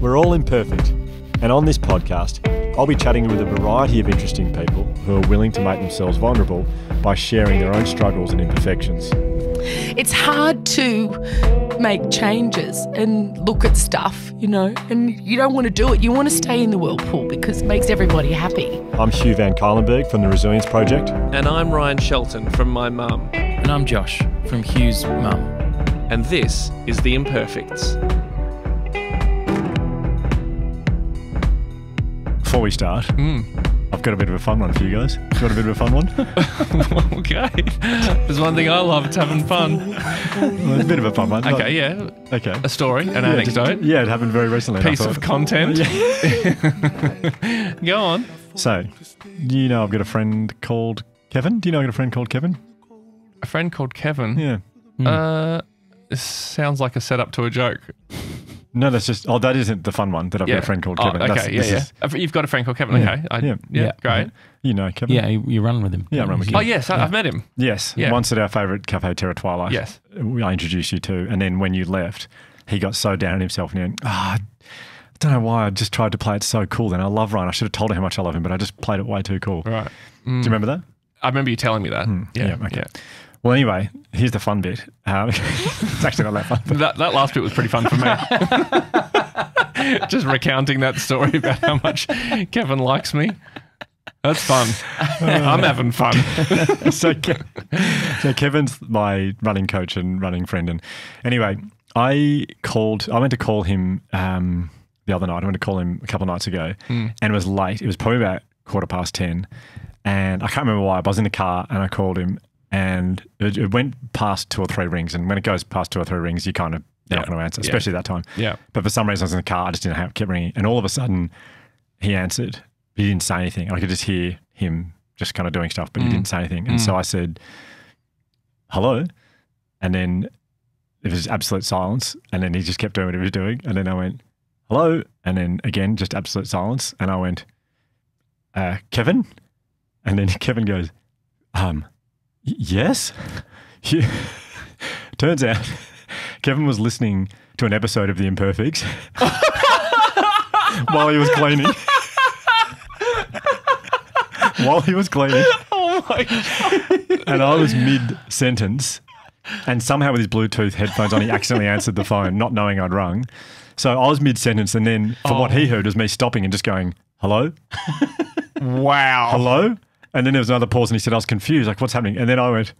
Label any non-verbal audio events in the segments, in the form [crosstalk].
We're all imperfect, and on this podcast, I'll be chatting with a variety of interesting people who are willing to make themselves vulnerable by sharing their own struggles and imperfections. It's hard to make changes and look at stuff, you know, and you don't want to do it. You want to stay in the whirlpool because it makes everybody happy. I'm Hugh Van Cuylenburg from the Resilience Project. And I'm Ryan Shelton from My Mum. And I'm Josh from Hugh's mum. And this is The Imperfects. Before we start, I've got a bit of a fun one for you guys. You got a bit of a fun one? [laughs] okay. There's one thing I love, it's having fun. Well, it's a bit of a fun one. Okay, yeah. Okay. A story, an Yeah, just- anecdote, yeah, it happened very recently. piece of content. [laughs] Go on. So, do you know I've got a friend called Kevin? Do you know I've got a friend called Kevin? A friend called Kevin. Yeah. Uh, this sounds like a setup to a joke. No, that's just. Oh, that isn't the fun one. That I've got a friend called Oh, Kevin. okay, That's- yeah, yeah. is- You've got a friend called Kevin. Yeah, Okay. I, yeah, yeah, yeah. great. You know Kevin. Yeah, you, you run with him. Yeah, I run with him. Oh, yes, I, I've met him. Yes. Yeah. Once at our favourite cafe, Terra Twilight. Yes. I introduced you to, and then when you left, he got so down on himself and he went, "Ah, I don't know why. I just tried to play it so cool. Then I love Ryan. I should have told her how much I love him, but I just played it way too cool. Right. Do you remember that? I remember you telling me that. Yeah. yeah, okay. Well, anyway, here's the fun bit. Um, [laughs] it's actually not that fun. That, that last bit was pretty fun for me. [laughs] Just recounting that story about how much Kevin likes me. That's fun. I'm having fun. [laughs] so, Ke- so Kevin's my running coach and running friend. And anyway, I called, I went to call him um, the other night. I went to call him a couple of nights ago and it was late. It was probably about quarter past 10. And I can't remember why, but I was in the car and I called him and it, it went past two or three rings. And when it goes past two or three rings, you kind of, you're not Yeah. going to answer, Yeah. especially that time. Yeah. But for some reason, I was in the car. I just didn't have, kept ringing. And all of a sudden, he answered. He didn't say anything. I could just hear him just kind of doing stuff, but he didn't say anything. And so I said, hello. And then it was absolute silence. And then he just kept doing what he was doing. And then I went, hello. And then again, just absolute silence. And I went, uh, Kevin? And then [laughs] Kevin goes, um, yes. [laughs] Turns out Kevin was listening to an episode of The Imperfects [laughs] while he was cleaning. [laughs] while he was cleaning. Oh my God. And I was mid sentence. And somehow with his Bluetooth headphones on, he accidentally answered the phone, not knowing I'd rung. So I was mid sentence. And then for what he oh. heard was me stopping and just going, hello, Wow. hello. And then there was another pause and he said, I was confused. Like, what's happening? And then I went,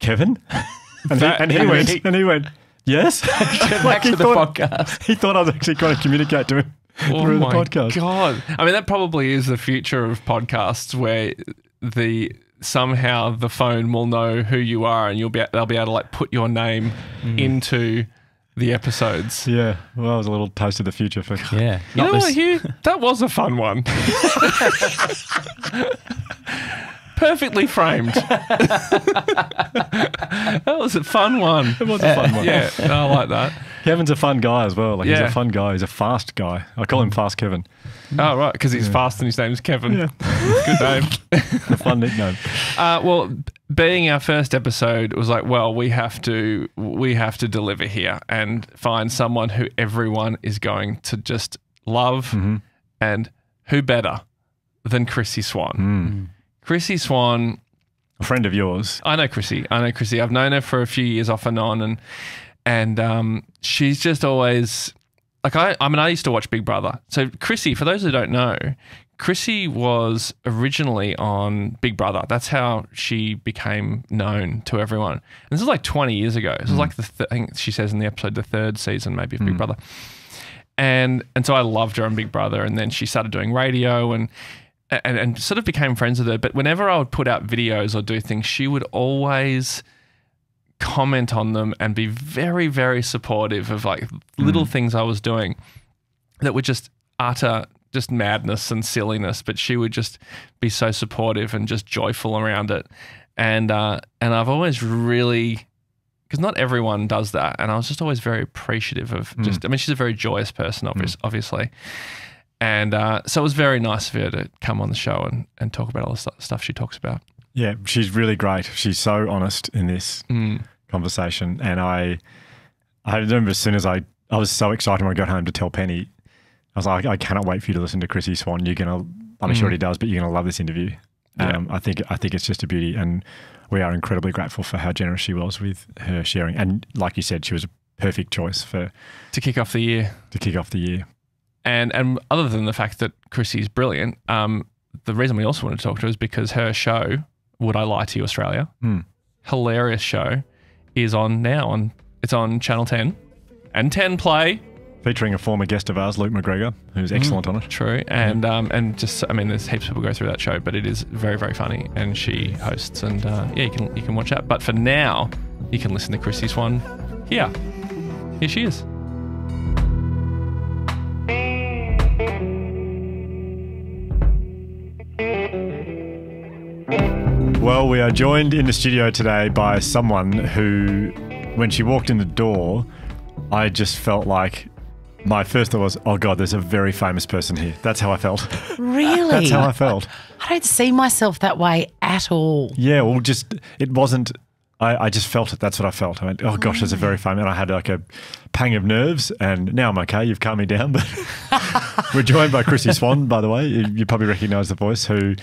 Kevin? [laughs] And he, and he and went, he- and he went, yes. [laughs] Back [laughs] he thought- podcast. He thought I was actually trying to communicate to him Oh through the podcast. God. I mean, that probably is the future of podcasts where the somehow the phone will know who you are and you'll be they'll be able to like put your name mm. into the episodes. [laughs] Yeah, well, that was a little taste of the future for. Yeah. [laughs] You know Not what, Hugh? [laughs] That was a fun one. Perfectly framed. [laughs] that was a fun one. It was a fun one. Yeah, I like that. Kevin's a fun guy as well. Like he's a fun guy. He's a fast guy. I call him mm. Fast Kevin. Oh, right, because he's fast and his name's Kevin. Yeah. [laughs] Good name. [laughs] A fun nickname. Uh, well, being our first episode, it was like, well, we have to we have to deliver here and find someone who everyone is going to just love, mm-hmm. and who better than Chrissie Swan? Mm. Mm. Chrissie Swan. A friend of yours. I know Chrissie. I know Chrissie. I've known her for a few years off and on, and and um, she's just always like I. I mean, I used to watch Big Brother. So Chrissie, for those who don't know, Chrissie was originally on Big Brother. That's how she became known to everyone. And this is like 20 years ago. This is like the th- I think she says in the episode the third season maybe of Big Brother. And and so I loved her on Big Brother, and then she started doing radio and. And, and sort of became friends with her. But whenever I would put out videos or do things, she would always comment on them and be very, very supportive of like little mm. things I was doing that were just utter just madness and silliness. But she would just be so supportive and just joyful around it. And uh, and I've always really because not everyone does that, and I was just always very appreciative of mm. just. I mean, she's a very joyous person, obvious, mm. obviously. And uh, so it was very nice of her to come on the show and, and talk about all the stu- stuff she talks about. Yeah, she's really great. She's so honest in this Mm. conversation. And I I remember as soon as I I was so excited when I got home to tell Penny I was like, I cannot wait for you to listen to Chrissie Swan. You're gonna, I mean, sure he does, but you're gonna love this interview. Um, I think I think it's just a beauty, and we are incredibly grateful for how generous she was with her sharing. And like you said, she was a perfect choice for To kick off the year. to kick off the year. And and other than the fact that Chrissie's brilliant, um, the reason we also wanted to talk to her is because her show, Would I Lie to You Australia, Hmm. hilarious show, is on now on it's on Channel 10 and 10 Play. Featuring a former guest of ours, Luke McGregor, who's excellent on it. True, and um, and just I mean, there's heaps of people go through that show, but it is very very funny, and she hosts, and uh, yeah, you can you can watch that. But for now, you can listen to Chrissie's one here. Here she is. Well, we are joined in the studio today by someone who, when she walked in the door, I just felt like my first thought was, oh God, there's a very famous person here. That's how I felt. Really? That's how I felt. I don't see myself that way at all. Yeah, well, just, it wasn't, I, I just felt it. That's what I felt. I went, oh gosh, there's a very famous, and I had like a pang of nerves, and now I'm okay. You've calmed me down. But [laughs] we're joined by Chrissie Swan, by the way. You, you probably recognize the voice, who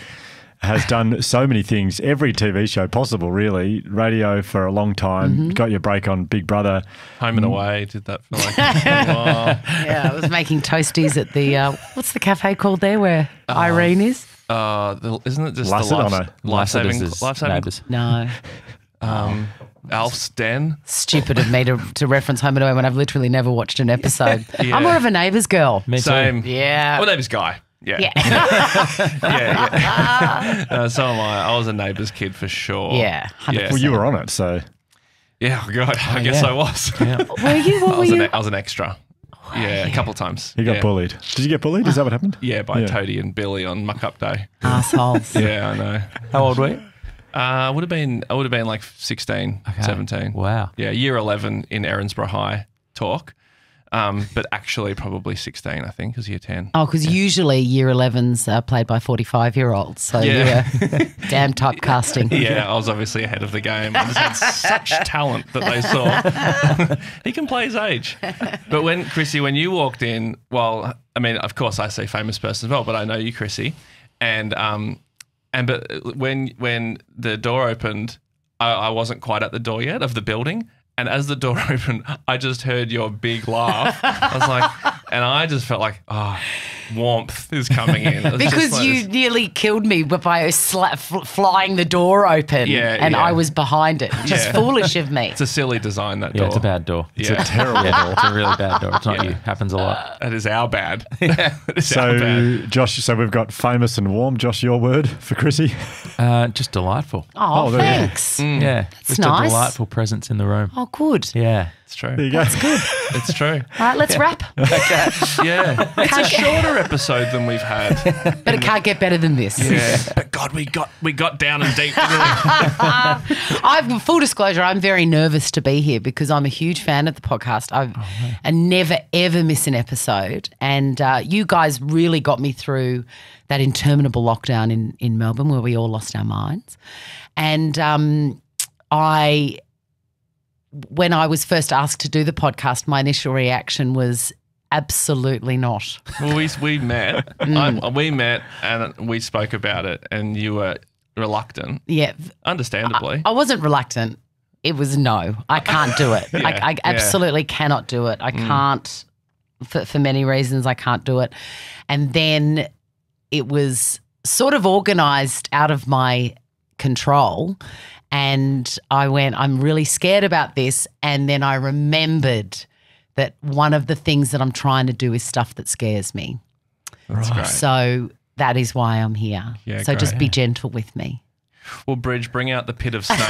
has done so many things, every TV show possible, really. Radio for a long time, got your break on Big Brother. Home and away did that for like a while. [laughs] Yeah, I was making toasties at the uh, what's the cafe called there where Irene is? Uh, the, isn't it just Lassiter, the life, I know. life saving life saving neighbours. No, um, Alf's Den? stupid of me to, to reference Home and Away when I've literally never watched an episode. [laughs] Yeah. I'm more of a Neighbours girl. Me too. Yeah. Well, neighbour's guy. Yeah. Yeah. [laughs] yeah, yeah. [laughs] uh, so am I. I was a neighbour's kid for sure. Yeah, 100%. Well, you were on it, so Yeah, oh God, I guess yeah. I was. [laughs] Were you? What I were was, an. I was an extra. Yeah, a couple of times. you got yeah. bullied. Did you get bullied? Is that what happened? Yeah, by Yeah. Toadie and Billy on Muck Up Day. Assholes. Yeah, I know. How old were you? Uh, would have been I would have been like 16, 17. Wow. Yeah, year 11 in Erinsborough High talk. Um, but actually probably 16, I think, because year 10. Oh, because usually year 11s are played by 45 year olds. So Yeah. [laughs] yeah, damn typecasting. [laughs] Yeah, I was obviously ahead of the game. I just had such talent that they saw. [laughs] he can play his age. But when Chrissie, when you walked in, well, I mean, of course, I say famous person as well, but I know you, Chrissie, and um, and but when when the door opened, I, I wasn't quite at the door yet of the building. And as the door [laughs] opened, I just heard your big laugh. I was like, and I just felt like, oh, warmth is coming in. It was just Because like you this- nearly killed me by sla- f- flying the door open, Yeah, and yeah. I was behind it. Just Yeah. foolish of me. [laughs] it's a silly design that Yeah, door. it's a bad door. Yeah. Terrible. Yeah, it's a really bad door. It's not Yeah. you. Happens a lot. That is our bad. [laughs] [laughs] That is our bad. So, Josh, so we've got famous and warm. Josh, your word for Chrissie? Uh, just delightful. Oh, Oh, there you go. thanks. Yeah, just a delightful presence in the room. Oh, good. Yeah. It's true. There you go. It's true. All right, let's wrap. Okay. Yeah. It's a shorter episode than we've had. [laughs] But it can't get better than this. Yeah. [laughs] But God, we got we got down and deep. [laughs] I've full disclosure. I'm very nervous to be here because I'm a huge fan of the podcast. I've and never ever miss an episode. And uh, you guys really got me through that interminable lockdown in in Melbourne where we all lost our minds. And um, I, when I was first asked to do the podcast, my initial reaction was absolutely not. we? Well, we we met. [laughs] Mm. I, we met and we spoke about it, and you were reluctant, Yeah, understandably. I wasn't reluctant. It was no, I can't do it. [laughs] Yeah, I, I yeah. absolutely cannot do it. I mm. can't, for, for many reasons, I can't do it. And then it was sort of organized out of my control. And I went, I'm really scared about this. And then I remembered that one of the things that I'm trying to do is stuff that scares me. That's great. So that is why I'm here. Yeah, so just great. be gentle with me. Well, Bridge, bring out the pit of snakes.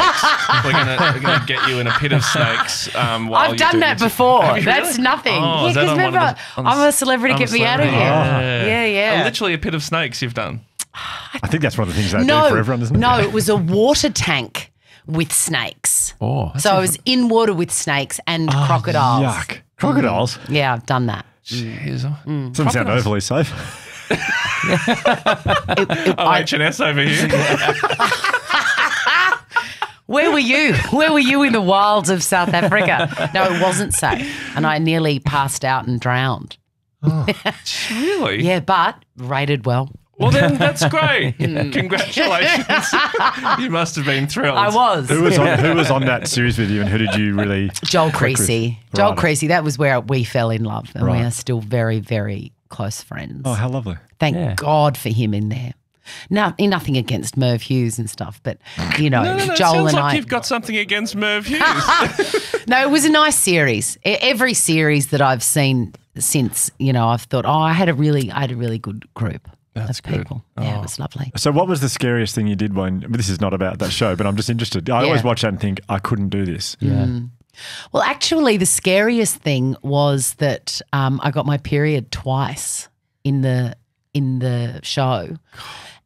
we're gonna get you in a pit of snakes. Um, while I've done that before. That's really? nothing. Oh, yeah, because on one of remember, the- I'm a celebrity. I'm Get a me out of here. celebrity. Yeah, yeah. Uh, literally a pit of snakes you've done. I think that's one of the things they no, do for everyone, isn't it? no, it was a water tank with snakes. Oh, so I was in water with snakes and crocodiles. Yuck. Crocodiles? Yeah, I've done that. Jeez. Mm. Doesn't sound overly safe. [laughs] It- it- Oh, I- H&S over here. [laughs] where were you? Where were you in the wilds of South Africa? No, it wasn't safe, and I nearly passed out and drowned. [laughs] Really? Yeah, but rated well. Well, then that's [laughs] great. Congratulations. [laughs] you must have been thrilled. I was. Who was on Who was on that series with you, and who did you really? Joel click with? Creasy. Joel Right. Creasy, that was where we fell in love. And we are still very, very close friends. Oh, how lovely! Thank Yeah. God for him in there. No, nothing against Merv Hughes and stuff, but you [laughs] know, No, no, no. Joel sounds and like I. you've got something against Merv Hughes. No, it was a nice series. Every series that I've seen since, you know, I've thought, oh, I had a really, I had a really good group That's of good. people. Yeah, it was lovely. So, what was the scariest thing you did when? This is not about that show, but I'm just interested. I always watch that and think I couldn't do this. Yeah. Well, actually, the scariest thing was that um, I got my period twice in the in the show.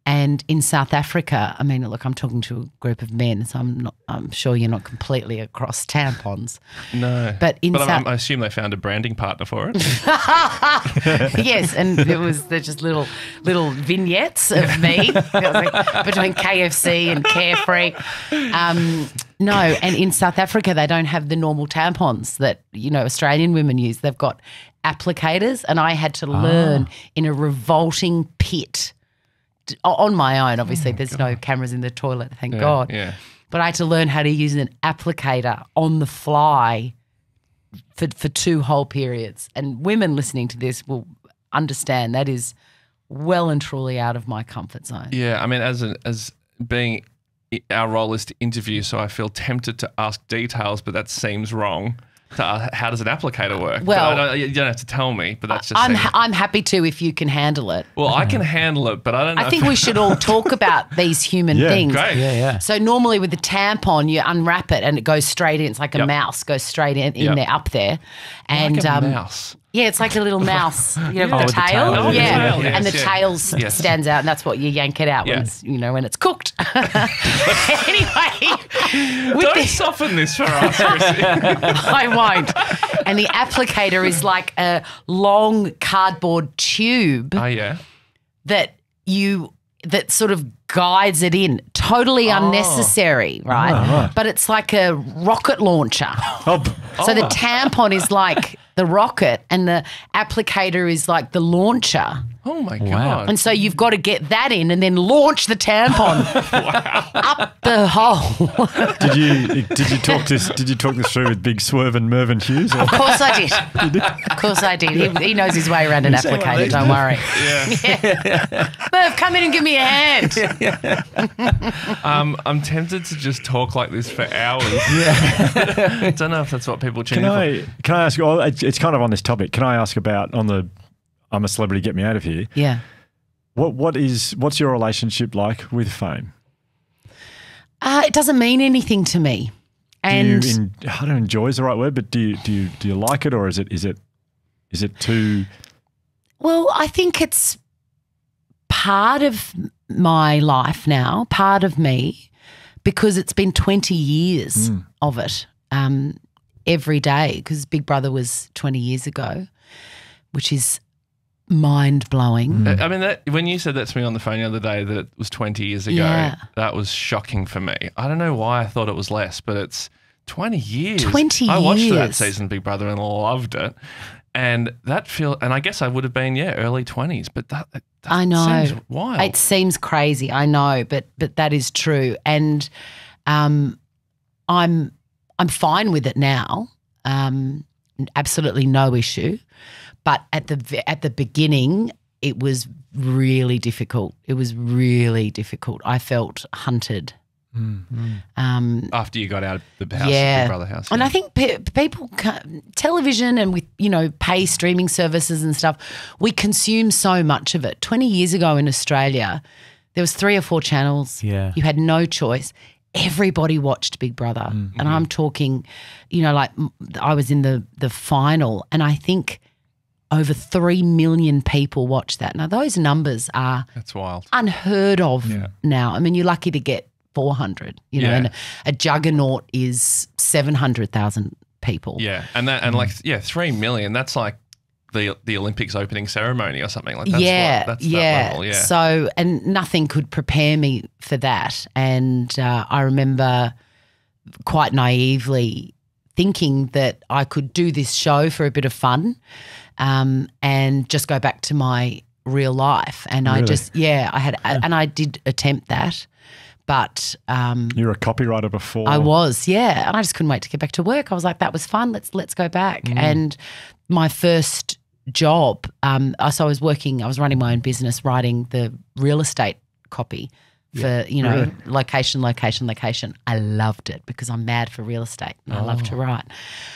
And in South Africa, I mean, look, I'm talking to a group of men, so I'm not. I'm sure you're not completely across tampons, [laughs] no. but in But South, I assume they found a branding partner for it. [laughs] yes, and it was they're just little little vignettes of me [laughs] like between KFC and Carefree. Um, no, and in South Africa they don't have the normal tampons that you know Australian women use. They've got applicators, and I had to learn in a revolting pit on my own. Obviously, oh, there's no cameras in the toilet, thank Yeah, God. Yeah. But I had to learn how to use an applicator on the fly for, for two whole periods. And women listening to this will understand that is well and truly out of my comfort zone. Yeah, I mean, as an, as being our role is to interview, so I feel tempted to ask details, but that seems wrong. To, uh, how does an applicator work? Well- I don't, you don't have to tell me, but that's just. I'm, ha- I'm happy to if you can handle it. well, I can handle it, but I don't know. I think we should all [laughs] talk about these human Yeah, things. Great. Yeah, yeah. So normally with the tampon, you unwrap it and it goes straight in. It's like a Yep. mouse goes straight in, in Yep. there, up there. And like a um, mouse. Yeah, it's like a little mouse. You know, [laughs] Oh, with with the the tail. tail, Oh, yeah. tail, yes, and the yeah. tail s- Yes. stands out, and that's what you yank it out when it's you know when it's cooked. [laughs] anyway, [laughs] with Don't the, soften this for us, Chrissie. I won't. And the applicator is like a long cardboard tube oh yeah. that you that sort of guides it in. Totally oh. unnecessary, right? right. But it's like a rocket launcher. Oh, b- So the oh. tampon is like the rocket and the applicator is like the launcher. Oh my Wow. god. And so you've got to get that in and then launch the tampon [laughs] up the hole. did you did you talk this did you talk this through with Big Swerve and Mervyn Hughes? Or? of course I did. [laughs] Of course I did. He, he knows his way around an applicator, don't worry. [laughs] Yeah. Merv, come in and give me a hand. Um, I'm tempted to just talk like this for hours. Yeah. I don't know if that's what people tune Can in I can I ask? Well, it's it's kind of on this topic. Can I ask about on the I'm a celebrity, get me out of here. Yeah. What what is what's your relationship like with fame? Uh, it doesn't mean anything to me. Do And you in, I don't know, enjoy is the right word, but do you do you do you like it or is it is it is it too Well, I think it's part of my life now, part of me, because it's been 20 years of it um, every day, because Big Brother was 20 years ago, which is mind blowing. I mean, that, when you said that to me on the phone the other day that it was 20 years ago, Yeah. that was shocking for me. I don't know why I thought it was less, but it's 20 years. 20 I watched that years. season, Big Brother, and loved it. And that feel, and I guess I would have been, yeah, early 20s, but that, that I know. seems wild. It seems crazy, I know, but but that is true, and um, I'm I'm fine with it now. Um, absolutely no issue. But at the at the beginning, it was really difficult. It was really difficult. I felt hunted. Um, After you got out of the house, yeah, Big Brother house. and. I think pe- people, television and with you know pay streaming services and stuff, we consume so much of it. Twenty years ago in Australia, there was three or four channels. Yeah. you had no choice. Everybody watched Big Brother, and I'm talking, you know, like I was in the the final, and I think over three million people watched that. Now those numbers are That's wild. unheard of Yeah. now. I mean, you're lucky to get 400, you know, Yeah. and a, a juggernaut is 700,000 people. Yeah. And that, and like, yeah, 3 million, that's like the the Olympics opening ceremony or something. Like, that. yeah, what, that's yeah. that level. Yeah. So, and nothing could prepare me for that. And uh, I remember quite naively thinking that I could do this show for a bit of fun um, and just go back to my real life. And I just, yeah, I had, and I did attempt that, but um, You were a copywriter before. I was, yeah, and I just couldn't wait to get back to work. I was like, that was fun. Let's let's go back. Mm. And my first job, um, so I was working. I was running my own business, writing the real estate copy for you know location, location, location. I loved it because I'm mad for real estate and I love Oh. to write.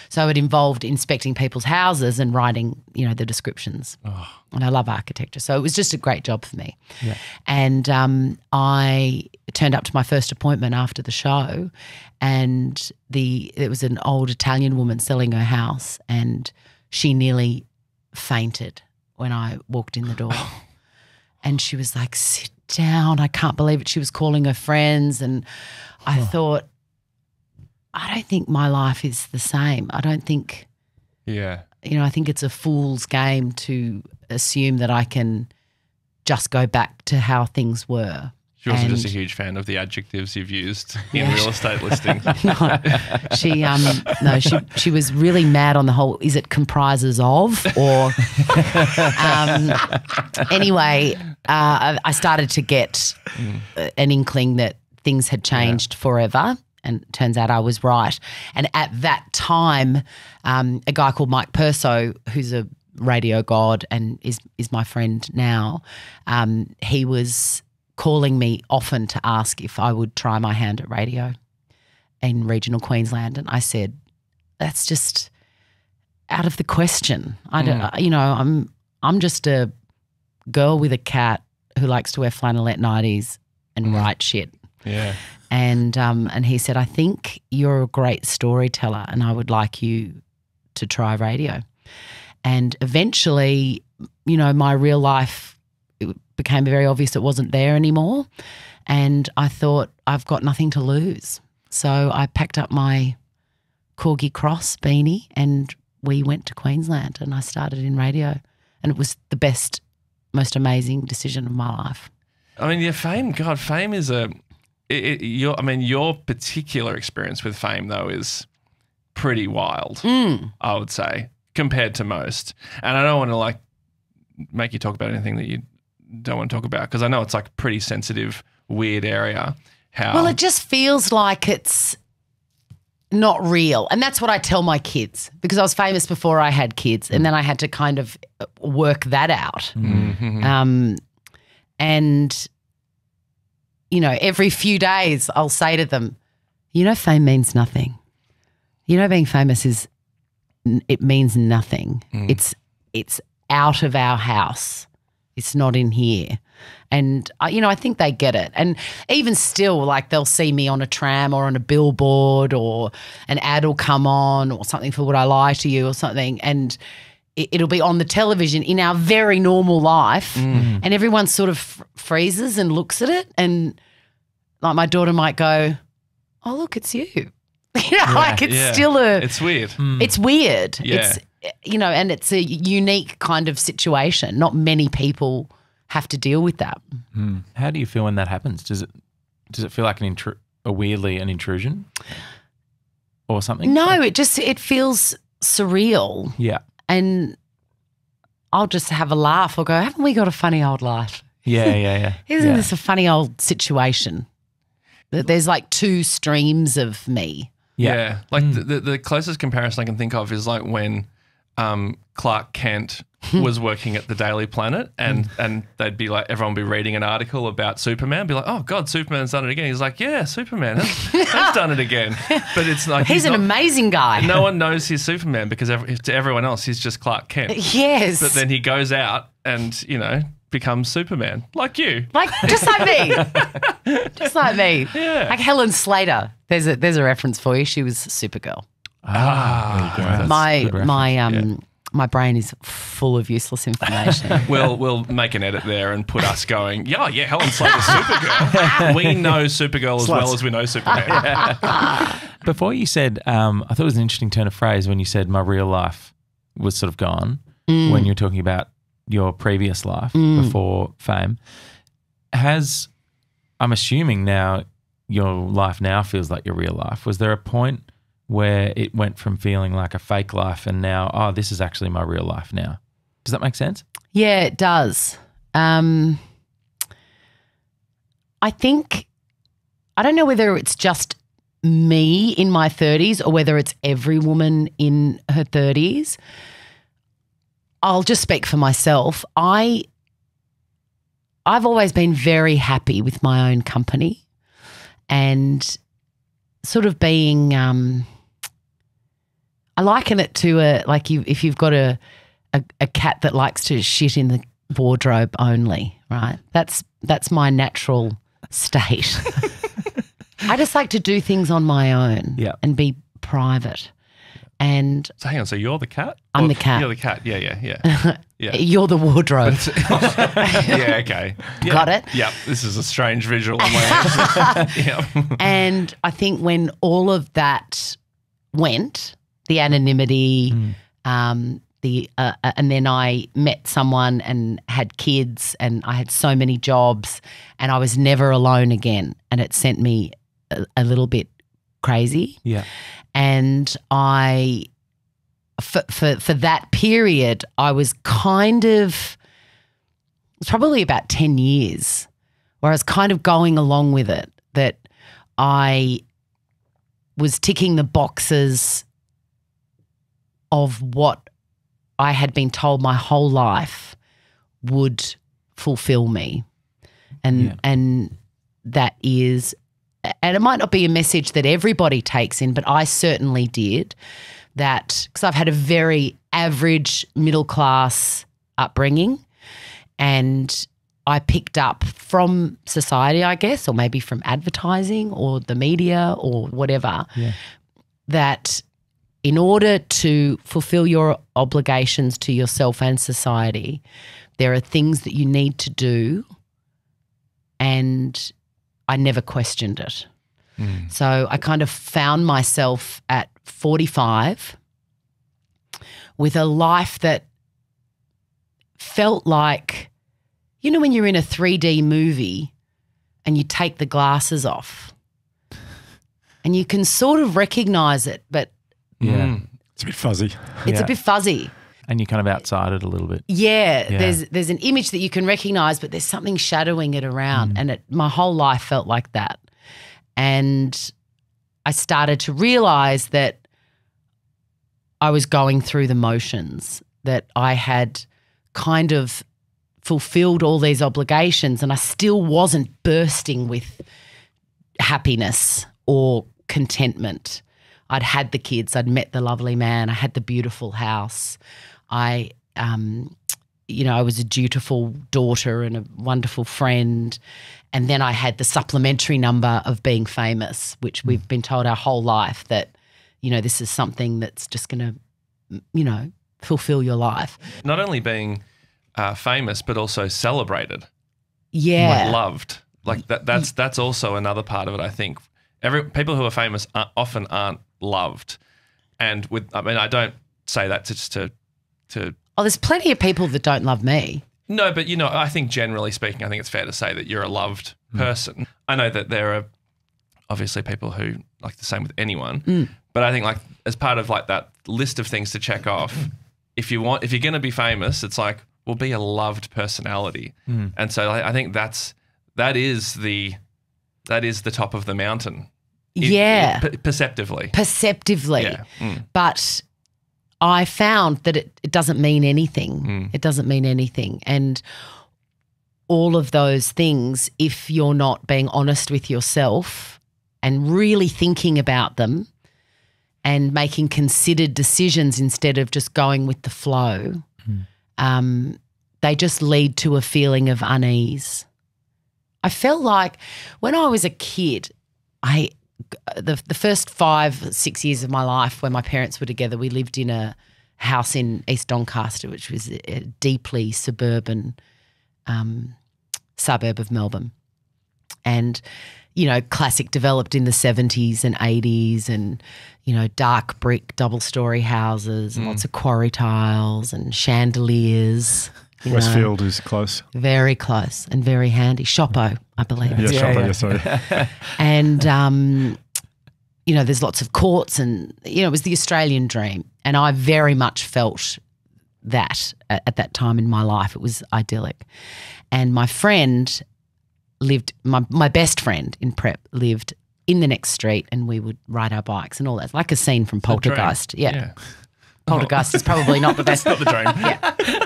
So it involved inspecting people's houses and writing you know the descriptions. Oh. And I love architecture, so it was just a great job for me. Yeah. And um, I turned up to my first appointment after the show, and the it was an old Italian woman selling her house, and she nearly fainted when I walked in the door. [laughs] and she was like, "Sit down! I can't believe it." She was calling her friends, and I thought, I don't think my life is the same. I don't think Yeah. you know, I think it's a fool's game to assume that I can just go back to how things were. She's also And- just a huge fan of the adjectives you've used [laughs] in real estate listings. [laughs] no, she um no she she was really mad on the whole. Is it comprises of or [laughs] um anyway? Uh, I- started to get uh, an inkling that things had changed forever. And it turns out I was right. And at that time, um, a guy called Mike Perso, who's a radio god and is is my friend now, um, he was calling me often to ask if I would try my hand at radio in regional Queensland, and I said, "That's just out of the question. I don't, you know, I'm I'm just a girl with a cat who likes to wear flannelette nighties and write shit." yeah. And um, and he said, "I think you're a great storyteller, and I would like you to try radio." And eventually, you know, my real life it became very obvious it wasn't there anymore, and I thought I've got nothing to lose. So I packed up my corgi cross beanie, and we went to Queensland, and I started in radio, and it was the best, most amazing decision of my life. I mean, yeah, fame. God, fame is a. It, it, your, I mean, your particular experience with fame though is pretty wild. Mm. I would say compared to most. And I don't want to like make you talk about anything that you don't want to talk about because I know it's like a pretty sensitive, weird area. How? Well, it just feels like it's not real. And that's what I tell my kids because I was famous before I had kids. And then I had to kind of work that out. Mhm. Um, and, you know, every few days I'll say to them, you know, fame means nothing. You know, being famous is, it means nothing. It's, it's out of our house. It's not in here. And, I, you know, I think they get it. And even still, like they'll see me on a tram or on a billboard or an ad will come on or something for Would I Lie to You or something. And it, it'll be on the television in our very normal life. Mm. And everyone sort of f- freezes and looks at it. And like my daughter might go, Oh, look, it's you. [laughs] you know, like it's Yeah. still a, It's weird. it's weird. Yeah. It's you know, and it's a unique kind of situation. Not many people have to deal with that. How do you feel when that happens? Does it does it feel like an intru- a weirdly an intrusion or something? No, it just it feels surreal, Yeah. and I'll just have a laugh or go, "Haven't we got a funny old life? Yeah. Yeah. Yeah. [laughs] Isn't yeah. this a funny old situation?" That There's like two streams of me. Yeah. Like Hmm. the, the, the closest comparison I can think of is like when um, Clark Kent was working at the Daily Planet and, Hmm. and they'd be like, everyone would be reading an article about Superman, be like, oh, God, Superman's done it again. He's like, yeah, Superman has, has done it again. But it's like, He's, an not- amazing guy. No one knows he's Superman because every, to everyone else, he's just Clark Kent. [laughs] Yes. But then he goes out and, you know, becomes Superman, like you. like just like me, just like me. [laughs] Yeah. Like Helen Slater. There's a there's a reference for you. She was Supergirl. Ah, there you go. That's my a good reference. my um my brain is full of useless information. [laughs] We'll we'll make an edit there and put us going. Yeah, yeah. Helen Slater's Supergirl. [laughs] we know Supergirl as well as we know Superman. [laughs] Before you said, um, I thought it was an interesting turn of phrase when you said my real life was sort of gone when you were talking about your previous life before fame. Has, I'm assuming now, your life now feels like your real life. Was there a point where it went from feeling like a fake life and now, oh, this is actually my real life now? Does that make sense? Yeah, it does. Um, I think, I don't know whether it's just me in my 30s or whether it's every woman in her 30s. I'll just speak for myself. I I've always been very happy with my own company and sort of being um I liken it to a like you if you've got a a, a cat that likes to shit in the wardrobe only, right? That's that's my natural state. [laughs] I just like to do things on my own Yeah. and be private. And So hang on. So you're the cat? I'm Or- the cat. You're the cat. Yeah, yeah, yeah. [laughs] Yeah. you're the wardrobe. [laughs] yeah. Okay. Yeah. Got it? Yeah. This is a strange visual yeah. And I think when all of that went, the anonymity, um, the uh, uh, and then I met someone and had kids, and I had so many jobs, and I was never alone again, and it sent me a, a little bit crazy. Yeah. and I for, for for that period I was kind of it's probably about 10 years where I was kind of going along with it that I was ticking the boxes of what I had been told my whole life would fulfill me. And Yeah. and that is and it might not be a message that everybody takes in, but I certainly did that because I've had a very average middle class upbringing and I picked up from society, I guess, or maybe from advertising or the media or whatever, Yeah. that in order to fulfill your obligations to yourself and society, there are things that you need to do. And I never questioned it. Hmm. So I kind of found myself at 45 with a life that felt like, you know, when you're in a 3D movie and you take the glasses off and you can sort of recognize it, but Yeah. It's a bit fuzzy. it's Yeah. a bit fuzzy. And you're kind of outside it a little bit. Yeah, Yeah. there's there's an image that you can recognize, but there's something shadowing it around, Mm. and it, my whole life felt like that. And I started to realize that I was going through the motions, that I had kind of fulfilled all these obligations, and I still wasn't bursting with happiness or contentment. I'd had the kids, I'd met the lovely man, I had the beautiful house. I, um, you know, I was a dutiful daughter and a wonderful friend. And then I had the supplementary number of being famous, which we've been told our whole life that, you know, this is something that's just going to, you know, fulfill your life. Not only being uh, famous, but also celebrated, Yeah. like loved. Like that. That's that's also another part of it. I think every people who are famous are, often aren't loved, and with I mean I don't say that to just to to oh, there's plenty of people that don't love me. No, but you know, I think generally speaking, I think it's fair to say that you're a loved hmm. person. I know that there are obviously people who like the same with anyone, hmm. but I think like as part of like that list of things to check off, if you want, if you're going to be famous, it's like, well, be a loved personality, hmm. and so I, I think that's that is the that is the top of the mountain. It- Yeah. it- per- perceptively. perceptively. Yeah. Mm. But I found that it, it doesn't mean anything. Mm. It doesn't mean anything. And all of those things, if you're not being honest with yourself and really thinking about them and making considered decisions instead of just going with the flow, um, they just lead to a feeling of unease. I felt like when I was a kid, I the the first five six years of my life when my parents were together, we lived in a house in East Doncaster, which was a a deeply suburban um, suburb of Melbourne, and you know, classic developed in the seventies and eighties, and you know, dark brick double story houses, and lots of quarry tiles and chandeliers. you know. Westfield is close. very close and very handy. Shoppo, I believe. Yeah, Yeah, yeah, sorry. [laughs] and um, you know, there's lots of courts, and you know, it was the Australian dream, and I very much felt that at, at that time in my life. It was idyllic. And my friend lived, my, my best friend in prep lived in the next street and we would ride our bikes and all that. Like a scene from Poltergeist. Yeah. Poltergeist is probably not the [laughs] best. Not the dream.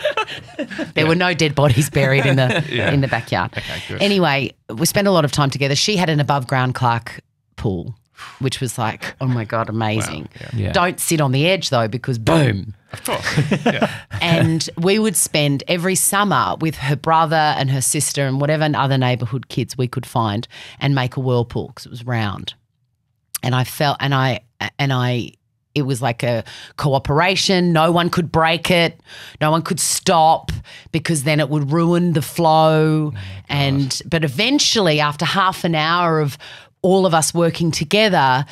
[laughs] There were no dead bodies buried in the [laughs] in the backyard. good. Anyway, we spent a lot of time together. She had an above ground Clark pool, which was like, oh my god, amazing. Yeah. Don't sit on the edge though, because boom. Of course. Yeah. and we would spend every summer with her brother and her sister and whatever and other neighborhood kids we could find and make a whirlpool because it was round. And I felt, and I, and I, it was like a cooperation. No one could break it. No one could stop because then it would ruin the flow. Oh and, but eventually, after half an hour of all of us working together,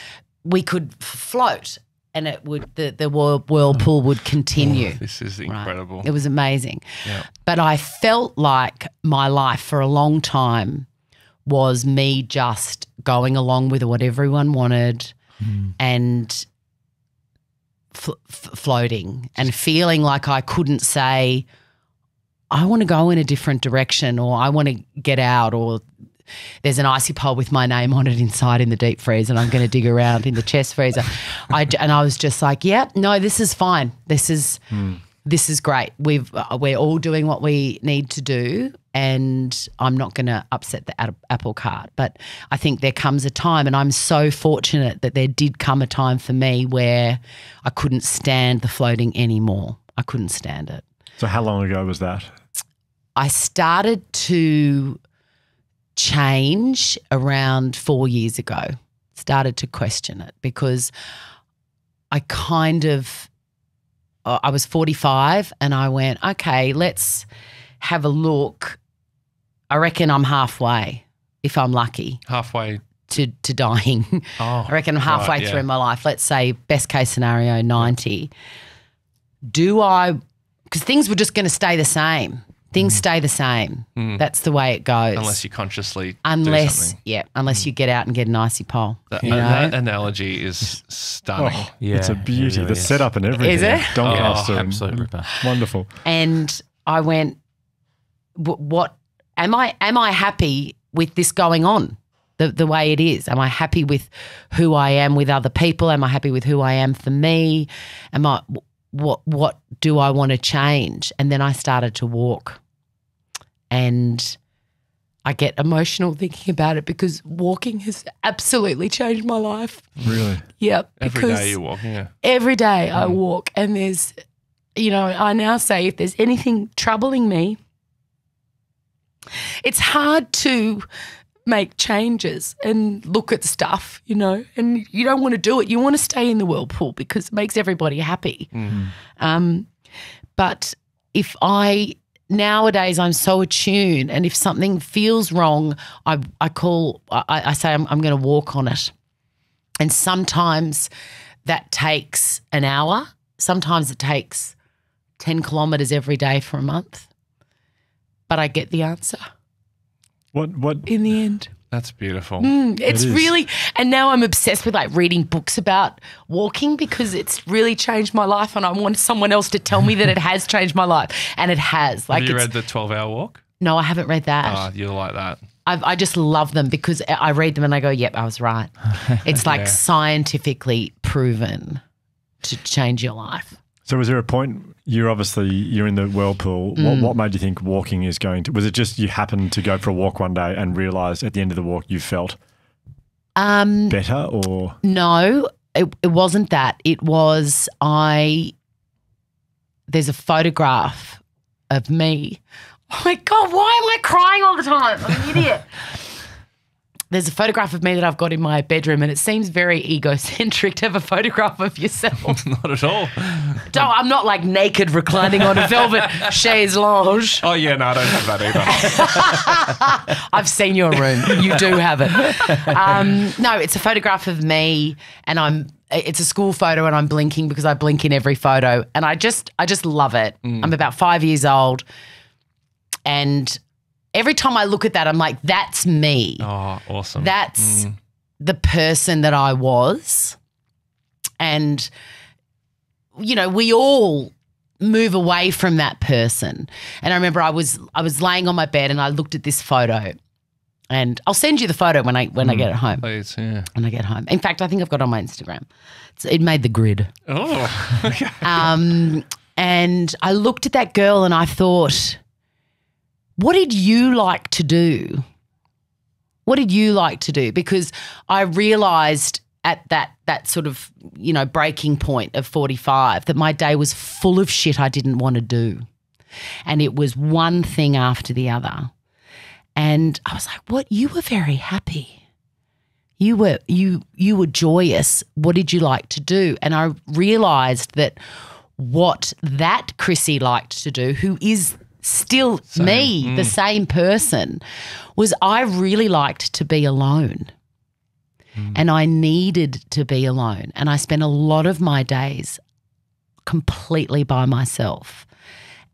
we could float and it would, the, the whirl- whirlpool would oh, continue. This is Right. incredible. It was amazing. Yeah. But I felt like my life for a long time was me just going along with what everyone wanted hmm. and floating and feeling like I couldn't say, I want to go in a different direction or I want to get out or there's an icy pole with my name on it inside in the deep freeze and I'm going to dig around in the chest freezer. I, and I was just like, yeah, no, this is fine. This is hmm. This is great. We've uh, we're all doing what we need to do, and I'm not going to upset the apple cart. But I think there comes a time, and I'm so fortunate that there did come a time for me where I couldn't stand the floating anymore. I couldn't stand it. So how long ago was that? I started to change around four years ago, started to question it because I kind of, uh, I was 45 and I went, okay, let's have a look. I reckon I'm halfway if I'm lucky Halfway. to, to dying. [laughs] Oh, I reckon I'm halfway right, yeah. through my life. Let's say best case scenario 90. Do I, because things were just going to stay the same. Things stay the same. That's the way it goes. Mm. Unless you consciously do Unless, something. yeah, unless you get out and get an icy pole. That, you know? that analogy is stunning. Oh, Yeah, it's a it beauty. really the is. setup and everything. Is it? Doncaster. Oh, and- absolute ripper. Wonderful. and I went, "Wh- "What am I? Am I happy with this going on? The the way it is? Am I happy with who I am with other people? Am I happy with who I am for me? Am I what what do I want to change?" And then I started to walk, and I get emotional thinking about it because walking has absolutely changed my life. Really. Yep, Every day you walk. Yeah. every day I mm. walk and there's you know I now say if there's anything troubling me it's hard to make changes and look at stuff you know and you don't want to do it. You want to stay in the whirlpool because it makes everybody happy. Um, but if I nowadays I'm so attuned, and if something feels wrong, I I call I, I say I'm, I'm going to walk on it, and sometimes that takes an hour. Sometimes it takes ten kilometers every day for a month, but I get the answer What? What? in the end. That's beautiful. Mm, it's is. really, and now I'm obsessed with like reading books about walking because it's really changed my life, and I want someone else to tell me that it has changed my life, and it has. Like, Have you read the 12 hour walk? no, I haven't read that. Ah, you'll like that. I, I just love them because I read them and I go, "Yep, I was right." [laughs] It's like Yeah. scientifically proven to change your life. So was there a point? You're obviously you're in the whirlpool. What, Mm. what made you think walking is going to? Was it just you happened to go for a walk one day and realised at the end of the walk you felt Um, better, or No, it, it wasn't that. It was I. There's a photograph of me. Oh my god! Why am I crying all the time? I'm an idiot. [laughs] There's a photograph of me that I've got in my bedroom, and it seems very egocentric to have a photograph of yourself. [laughs] Not at all. no, I'm not like naked reclining on a velvet chaise lounge. Oh, yeah, no, I don't have that either. [laughs] I've seen your room. You do have it. Um, no, it's a photograph of me, and I'm. It's a school photo, and I'm blinking because I blink in every photo, and I just, I just love it. I'm about five years old, and every time I look at that, I'm like, that's me. oh, awesome. That's the person that I was. And, you know, we all move away from that person. And I remember I was I was laying on my bed and I looked at this photo. And I'll send you the photo when I when I get it home. Please, yeah. When I get home. In fact, I think I've got it on my Instagram. It's, it made the grid. Oh, okay. [laughs] Um, and I looked at that girl and I thought, what did you like to do? What did you like to do? Because I realized at that that sort of you know breaking point of 45 that my day was full of shit I didn't want to do. And it was one thing after the other. And I was like, "What? You were very happy. You were you you were joyous. What did you like to do?" And I realized that what that Chrissie liked to do, who is still me, mm. the same person, was I really liked to be alone. Mm. And I needed to be alone. And I spent a lot of my days completely by myself.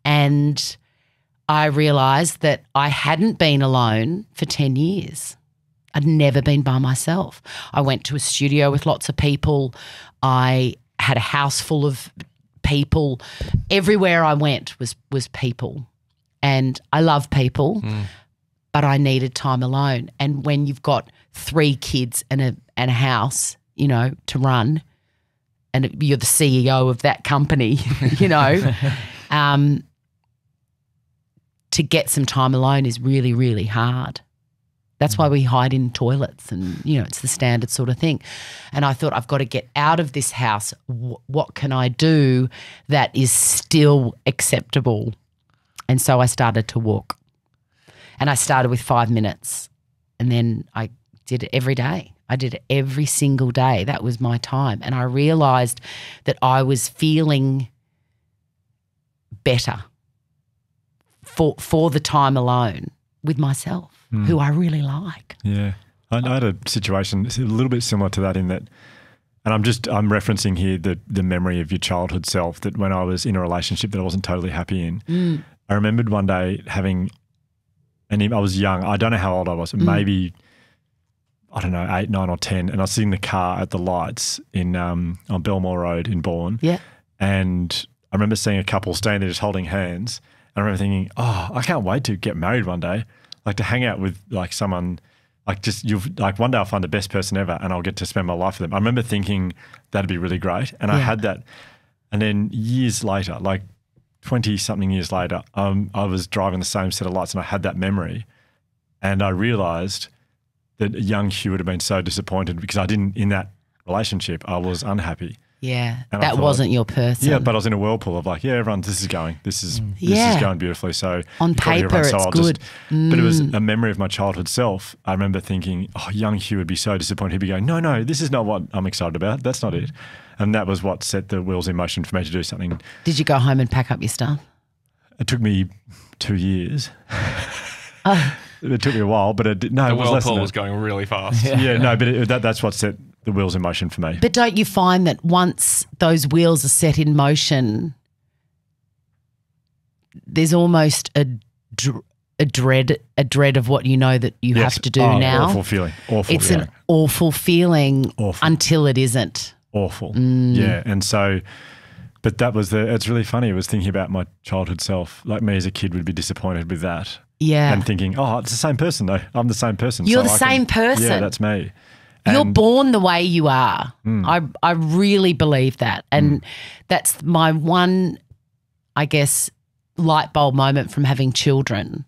And I realized that I hadn't been alone for 10 years. I'd never been by myself. I went to a studio with lots of people. I had a house full of people. Everywhere I went was was people. And I love people, but I needed time alone. And when you've got three kids and a and a house, you know, to run, and you're the CEO of that company, [laughs] you know, [laughs] um, to get some time alone is really, really hard. That's why we hide in toilets and, you know, it's the standard sort of thing. And I thought, I've got to get out of this house. Wh- what can I do that is still acceptable? And so I started to walk. And I started with five minutes. And then I did it every day. I did it every single day. That was my time. And I realized that I was feeling better for for the time alone with myself, hmm. who I really like. Yeah. I, I had a situation a little bit similar to that in that, and I'm just I'm referencing here the the memory of your childhood self that when I was in a relationship that I wasn't totally happy in, hmm. I remembered one day having, and I was young. I don't know how old I was, maybe I don't know eight, nine, or ten, and I was sitting in the car at the lights in um, on Belmore Road in Bourne, Yeah. and I remember seeing a couple standing there just holding hands. And I remember thinking, oh, I can't wait to get married one day. Like to hang out with like someone, like just you've like one day I'll find the best person ever and I'll get to spend my life with them. I remember thinking that'd be really great. And I had that. And then years later, like 20 something years later, um, I was driving the same set of lights and I had that memory. And I realized that young Hugh would have been so disappointed because I didn't, in that relationship, I was unhappy. Yeah. And that thought- wasn't your person. Yeah, but I was in a whirlpool of like, yeah, everyone, this is going, this is this Yeah. is going beautifully. So On you've got to hear paper, everyone, it's I'll good. Mm. but it was a memory of my childhood self. I remember thinking, oh, young Hugh would be so disappointed. He'd be going, no, no, this is not what I'm excited about. That's not it. And that was what set the wheels in motion for me to do something. Did you go home and pack up your stuff? It took me two years. Oh. [laughs] it took me a while, but it did, no, The it was less whirlpool than was that. going really fast. [laughs] Yeah, no, but it, that, that's what set the wheels in motion for me. But don't you find that once those wheels are set in motion, there's almost a, dr- a dread, a dread of what you know that you Yes. have to do Oh, now. Awful feeling. Awful. It's yeah. an awful feeling Awful. until it isn't. awful. Mm. Yeah. And so, but that was the, it's really funny. I was thinking about my childhood self. Like me as a kid would be disappointed with that Yeah. and thinking, oh, it's the same person though. I'm the same person. You're the I can- same person. Yeah, that's me. You're And- born the way you are. Hmm. I I really believe that, and hmm. that's my one, I guess, light bulb moment from having children.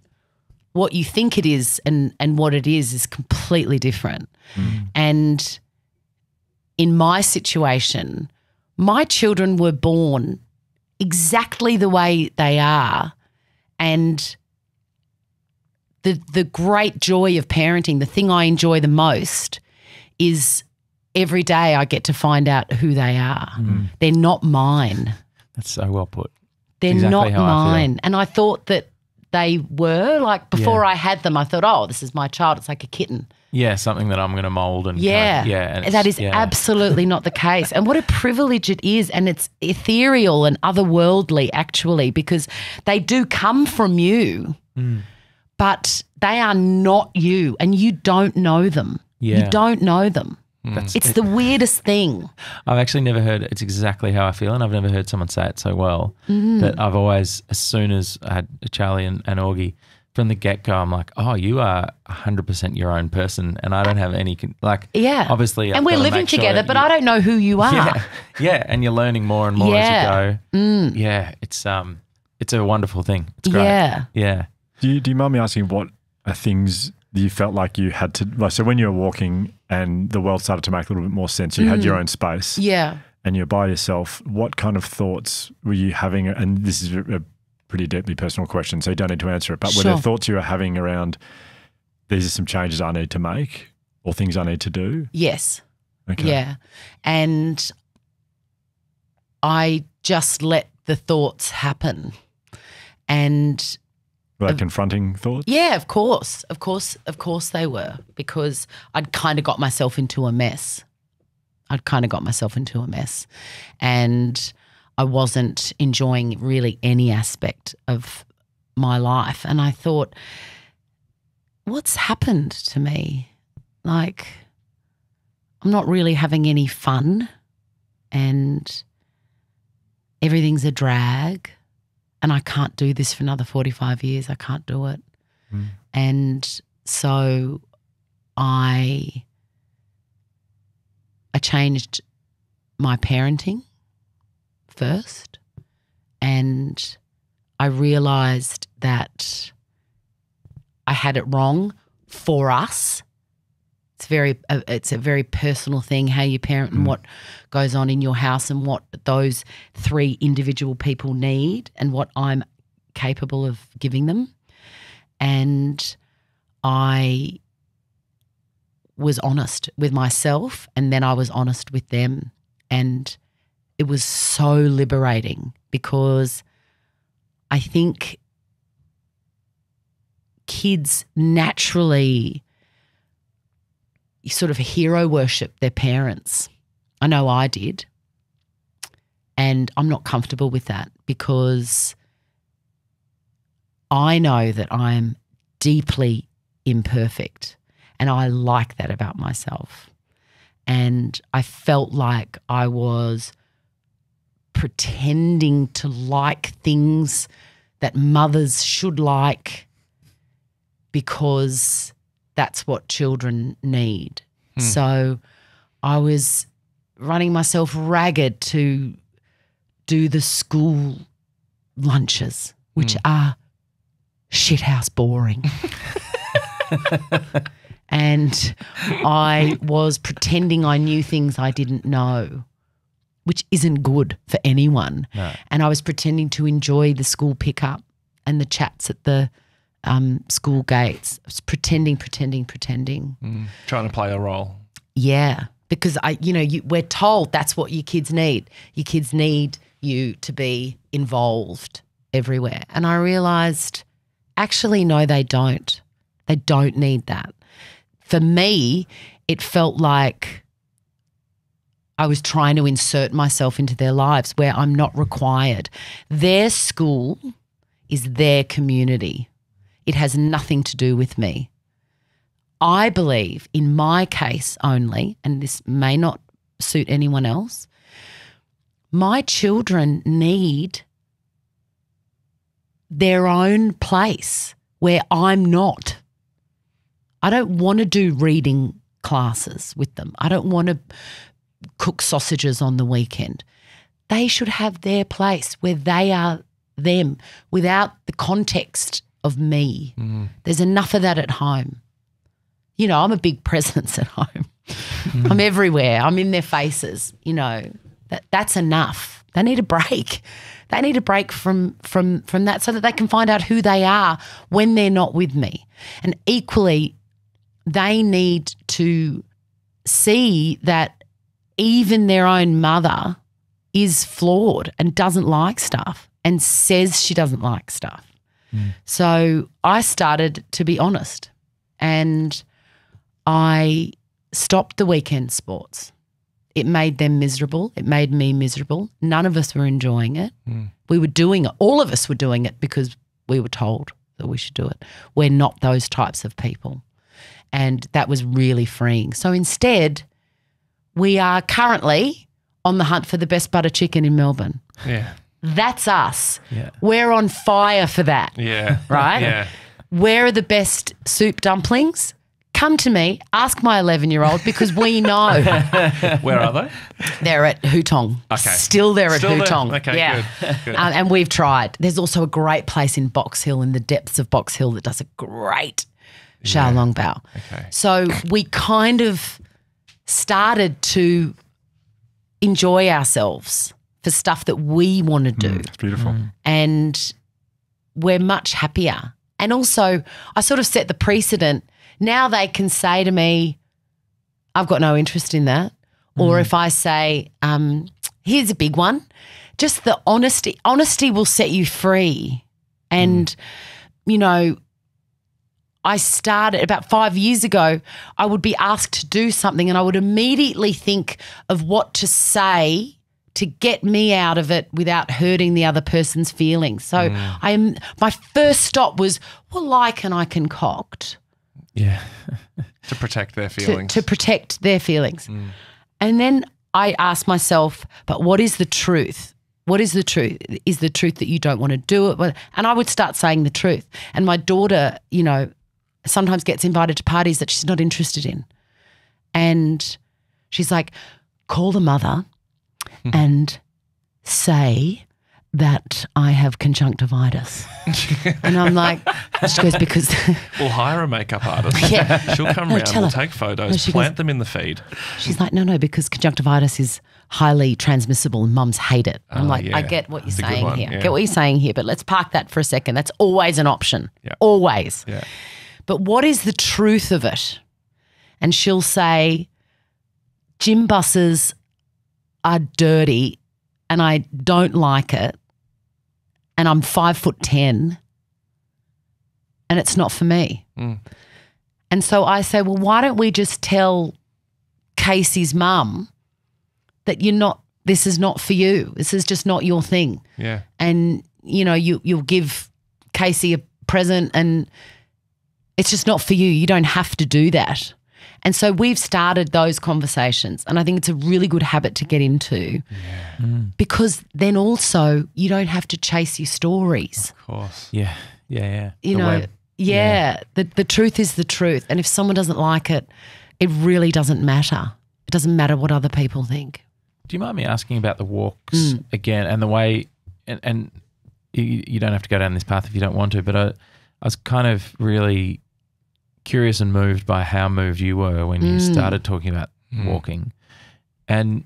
What you think it is and and what it is is completely different. Hmm. And in my situation, my children were born exactly the way they are, and the the great joy of parenting, the thing I enjoy the most is every day I get to find out who they are. They're not mine. That's so well put. They're Exactly not how I mine. And I thought that they were like before I had them, I thought, oh, this is my child. It's like a kitten. Yeah, something that I'm going to mold and kind of- Yeah. yeah. and that is yeah. absolutely not the case. And what a privilege it is. And it's ethereal and otherworldly, actually, because they do come from you, Mm. but they are not you and you don't know them. Yeah. You don't know them. That's It's the weirdest thing. I've actually never heard it's exactly how I feel, and I've never heard someone say it so well. Mm-hmm. That I've always, as soon as I had Charlie and, and Augie, from the get go, I'm like, oh, you are 100% your own person, and I don't have any, con- like, Yeah. obviously. I've and we're living make sure together, but you- I don't know who you [laughs] are. Yeah, yeah, and you're learning more and more Yeah. as you go. Yeah, it's um, it's a wonderful thing. It's great. Yeah. yeah. Do you, do you mind me asking what are things that you felt like you had to, like, so when you were walking and the world started to make a little bit more sense, you had your mm. own space Yeah. and you're by yourself, what kind of thoughts were you having? And this is a, a pretty deeply personal question, so you don't need to answer it, but were there thoughts you were having around these are some changes I need to make or things I need to do? Yes. Okay. Yeah. And I just let the thoughts happen. And They confronting thoughts? yeah, of course. Of course, of course they were because I'd kind of got myself into a mess. I'd kind of got myself into a mess. And I wasn't enjoying really any aspect of my life. And I thought, what's happened to me? Like, I'm not really having any fun and everything's a drag and I can't do this for another 45 years. I can't do it. Mm. And so I I changed my parenting first and I realized that I had it wrong for us. It's very uh, it's a very personal thing how you parent and what goes on in your house and what those three individual people need and what I'm capable of giving them. And I was honest with myself and then I was honest with them. And it was so liberating because I think kids naturally sort of hero worship their parents. I know I did. And I'm not comfortable with that because I know that I'm deeply imperfect and I like that about myself. And I felt like I was pretending to like things that mothers should like because that's what children need. Hmm. So I was running myself ragged to do the school lunches, which hmm. are shithouse boring. [laughs] and I was pretending I knew things I didn't know, which isn't good for anyone. And I was pretending to enjoy the school pickup and the chats at the um, school gates. Pretending, pretending, pretending. Trying to play a role. Yeah, because I, you know, you, we're told that's what your kids need. Your kids need you to be involved everywhere. And I realized, actually, no, they don't. They don't need that. For me, it felt like I was trying to insert myself into their lives where I'm not required. Their school is their community. It has nothing to do with me. I believe, in my case only, and this may not suit anyone else, my children need their own place where I'm not. I don't want to do reading classes with them. I don't want to cook sausages on the weekend. They should have their place where they are them without the context of me. Mm-hmm. There's enough of that at home. You know, I'm a big [laughs] presence at home. Mm-hmm. I'm everywhere. I'm in their faces. You know, that that's enough. They need a break. They need a break from from from that so that they can find out who they are when they're not with me. And equally, they need to see that even their own mother is flawed and doesn't like stuff and says she doesn't like stuff. Mm. So I started to be honest and I stopped the weekend sports. It made them miserable. It made me miserable. None of us were enjoying it. Mm. We were doing it. All of us were doing it because we were told that we should do it. We're not those types of people. And that was really freeing. So instead, we are currently on the hunt for the best butter chicken in Melbourne. Yeah. That's us. Yeah. We're on fire for that. Yeah. [laughs] Right? Yeah. Where are the best soup dumplings? Come to me, ask my 11 year old because we know [laughs] Where are they? they're at Hutong. Okay. Still there at Still there? Hutong. Okay, yeah. good, good. Um, and we've tried. There's also a great place in Box Hill, in the depths of Box Hill, that does a great Xiao Long Bao. Okay. So we kind of started to enjoy ourselves for stuff that we want to do mm, It's beautiful. Mm. and we're much happier. And also, I sort of set the precedent. Now they can say to me, I've got no interest in that. Or mm. if I say, um, here's a big one, just the honesty, honesty will set you free. And, you know, I started about five years ago, I would be asked to do something and I would immediately think of what to say to get me out of it without hurting the other person's feelings. So mm. I am my first stop was, well, like and I concoct Yeah. [laughs] To protect their feelings. to protect their feelings. Mm. And then I asked myself, but what is the truth? What is the truth? Is the truth that you don't want to do it? And I would start saying the truth. And my daughter, you know, sometimes gets invited to parties that she's not interested in. And she's like, call the mother Mm-hmm. and say that I have conjunctivitis. [laughs] and I'm like, she goes, because [laughs] we'll hire a makeup artist. [laughs] Yeah. She'll come No, round, we'll her. take photos, No, plant goes- them in the feed. She's like, no, no, because conjunctivitis is highly transmissible and mums hate it. I'm Oh, like, I get what you're That's saying here. yeah. Get what you're saying here, but let's park that for a second. That's always an option. Yeah. Always. Yeah. But what is the truth of it? And she'll say, gym buses are dirty and I don't like it. And I'm five foot 10 and it's not for me. Mm. And so I say, well, why don't we just tell Casey's mum that you're not, this is not for you. This is just not your thing Yeah. and you know you you'll give Casey a present and it's just not for you. You don't have to do that. And so we've started those conversations and I think it's a really good habit to get into. Because then also you don't have to chase your stories. Of course. Yeah. Yeah. Yeah. You The know, web. yeah, the the truth is the truth. And if someone doesn't like it, it really doesn't matter. It doesn't matter what other people think. Do you mind me asking about the walks Mm. again and the way, and, and you, you don't have to go down this path if you don't want to, but I, I was kind of really curious and moved by how moved you were when you Mm. started talking about walking. And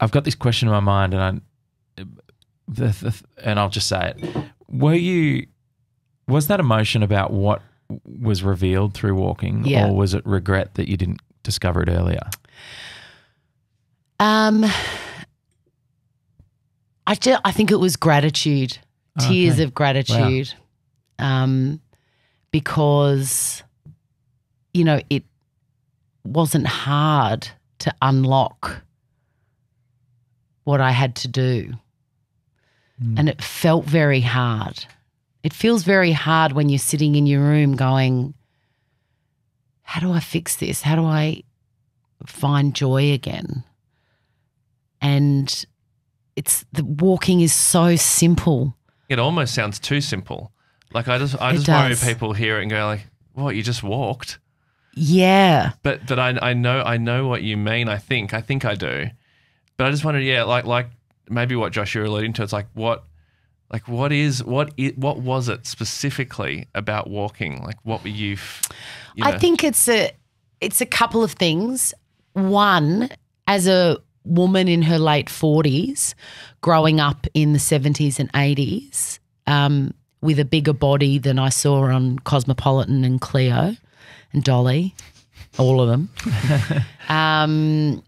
I've got this question in my mind, and I, the, the, and I'll just say it. Were you, was that emotion about what was revealed through walking, Yeah. or was it regret that you didn't discover it earlier? Um, I ju- I think it was gratitude, tears Okay. of gratitude, um, because you know it wasn't hard to unlock what I had to do, mm. and it felt very hard. It feels very hard when you're sitting in your room going, "How do I fix this? How do I find joy again?" and it's the walking is so simple. It almost sounds too simple. Like I just I It just worry people hear it and go like, "What? You just walked?" Yeah. But but I I know I know what you mean. I think I think I do. But I just wondered, yeah, like like maybe what Josh you're alluding to. It's like what like what is what it what was it specifically about walking? Like what were you? f- you I think it's a it's a couple of things. One, as a woman in her late 40s, growing up in the 70s and 80s, um, with a bigger body than I saw on Cosmopolitan and Cleo and Dolly, all of them. [laughs] um,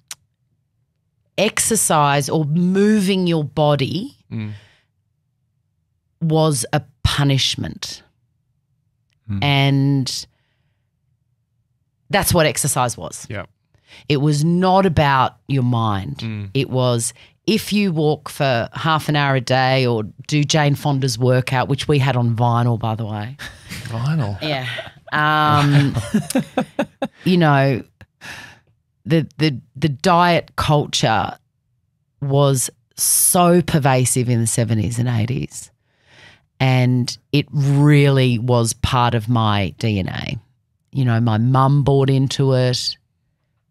exercise or moving your body Mm. was a punishment. And that's what exercise was. Yeah. It was not about your mind. Mm. It was if you walk for half an hour a day or do Jane Fonda's workout, which we had on vinyl, by the way. Vinyl. Yeah. Um, [laughs] you know, the the the diet culture was so pervasive in the 70s and 80s and it really was part of my DNA. You know, my mum bought into it.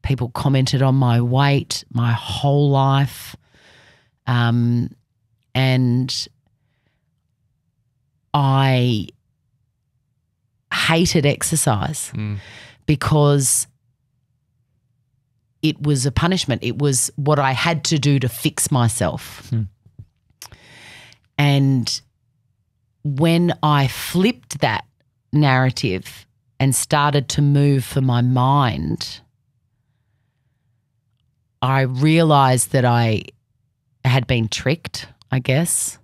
People commented on my weight my whole life. Um, and I hated exercise Mm. because it was a punishment. It was what I had to do to fix myself. And when I flipped that narrative and started to move for my mind, I realized that I had been tricked, I guess,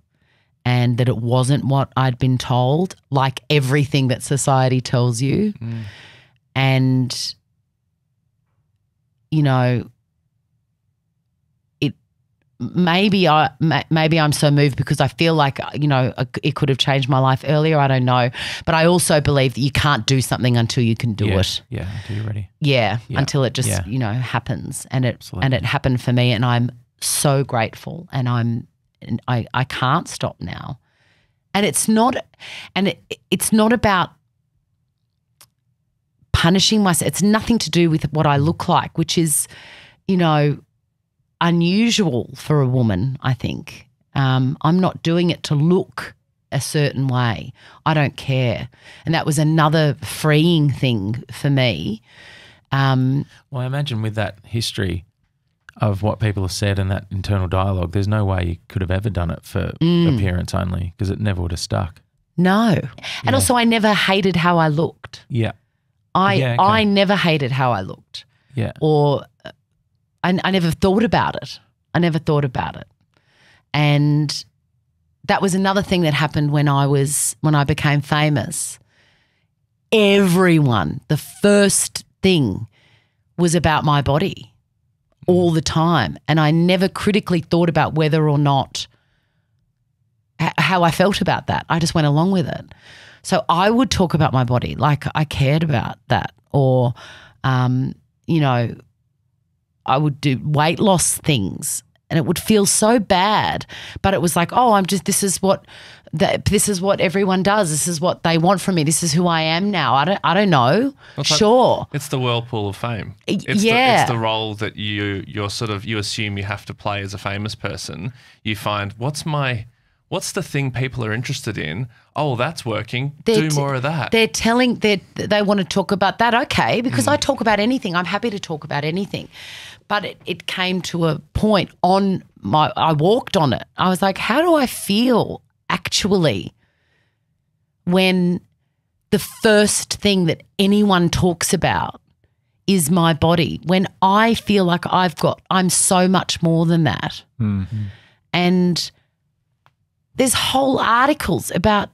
and that it wasn't what I'd been told, like everything that society tells you. And, you know, it maybe I maybe I'm so moved because I feel like you know it could have changed my life earlier. I don't know, but I also believe that you can't do something until you can do yeah. it. Yeah, until you're ready. Yeah, Yeah. until it just Yeah. you know happens, and it Absolutely. and it happened for me, and I'm so grateful, and I'm I I can't stop now, and it's not, and it, it's not about punishing myself. It's nothing to do with what I look like, which is, you know, unusual for a woman. I think um, I'm not doing it to look a certain way. I don't care, and that was another freeing thing for me. Um, Well, I imagine with that history of what people have said and that internal dialogue, there's no way you could have ever done it for Mm. appearance only because it never would have stuck. no, and also I never hated how I looked. Yeah. I Yeah, okay. I never hated how I looked. Yeah. or I, I never thought about it. I never thought about it. And that was another thing that happened when I was when I became famous. Everyone, the first thing was about my body all the time, and I never critically thought about whether or not how I felt about that. I just went along with it. So I would talk about my body like I cared about that, or, um, you know, I would do weight loss things, and it would feel so bad. But it was like, oh, I'm just this is what that this is what everyone does. This is what they want from me. This is who I am now. I don't I don't know. It's like- sure. It's the whirlpool of fame. It's yeah. the, it's the role that you you're sort of you assume you have to play as a famous person. You find what's my what's the thing people are interested in? Oh, that's working. They're Do t- more of that. They're telling they they want to talk about that. Okay, because hmm. I talk about anything. I'm happy to talk about anything. But it, it came to a point on my I walked on it. I was like, how do I feel actually when the first thing that anyone talks about is my body when I feel like I've got I'm so much more than that. Mm-hmm. And there's whole articles about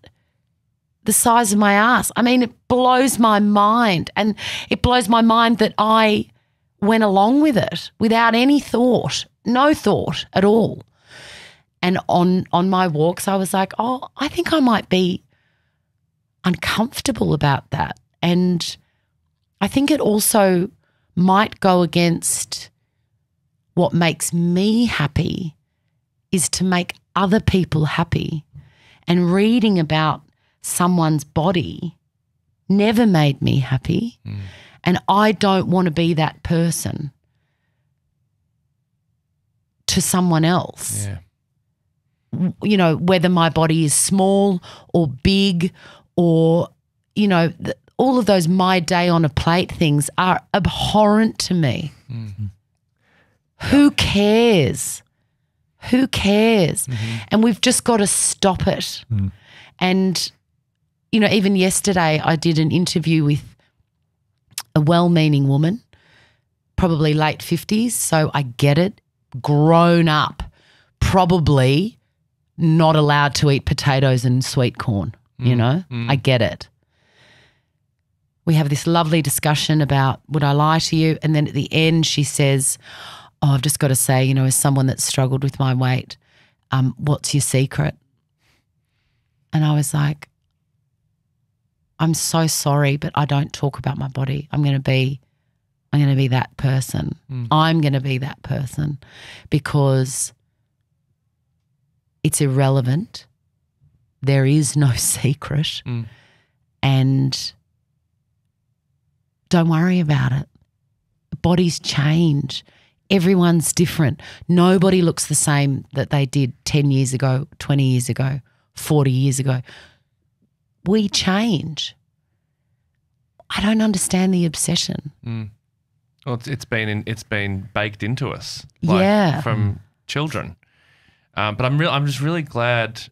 the size of my ass. I mean, it blows my mind. And it blows my mind that I went along with it without any thought, no thought at all. And on on my walks, I was like, oh, I think I might be uncomfortable about that. And I think it also might go against what makes me happy is to make other people happy. And reading about someone's body never made me happy. Mm. And I don't want to be that person to someone else. yeah. You know, whether my body is small or big or, you know, th- all of those my day on a plate things are abhorrent to me. Mm-hmm. Who cares? Who cares? Mm-hmm. And we've just got to stop it. Mm. And, you know, even yesterday I did an interview with a well meaning woman, probably late 50s. So I get it. Grown up, probably not allowed to eat potatoes and sweet corn. You mm. know, mm. I get it. We have this lovely discussion about would I lie to you? And then at the end, she says, Oh, I've just got to say, you know, as someone that's struggled with my weight, um, what's your secret? And I was like, I'm so sorry, but I don't talk about my body. I'm going to be I'm going to be that person. I'm going to be that person because it's irrelevant. There is no [laughs] secret. Mm. And don't worry about it. Bodies change. Everyone's different. Nobody looks the same that they did 10 years ago, 20 years ago, 40 years ago. We change. I don't understand the obsession. Mm. Well, it's, it's been in, it's been baked into us, Yeah. from children. Um, but I'm real. I'm just really glad.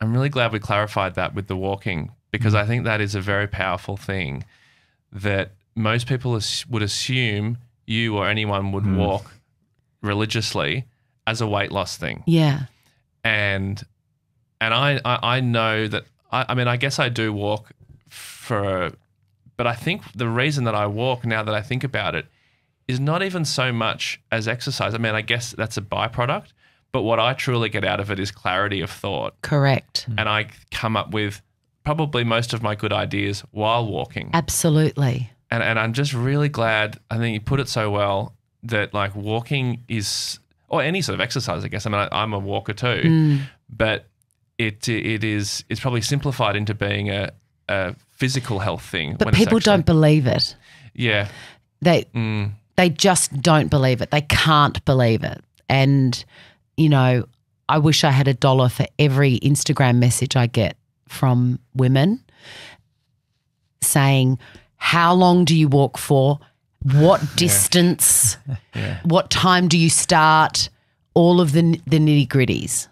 I'm really glad we clarified that with the walking because mm. I think that is a very powerful thing that most people as, would assume you or anyone would mm. walk religiously as a weight loss thing Yeah. and and I I, I know that I, I mean I guess I do walk for but I think the reason that I walk now that I think about it is not even so much as exercise. I mean I guess that's a byproduct, but what I truly get out of it is clarity of thought Correct. Hmm. and I come up with probably most of my good ideas while walking. Absolutely. And and I'm just really glad I think you put it so well that like walking is or any sort of exercise, I guess. I mean I, I'm a walker too Mm. but it it is it's probably simplified into being a, a physical health thing. But when people actually- don't believe it. Yeah, They mm, they just don't believe it. They can't believe it. And you know, I wish I had a dollar for every Instagram message I get from women saying, "How long do you walk for? What distance? [laughs] What time do you start?" All of the the nitty gritties,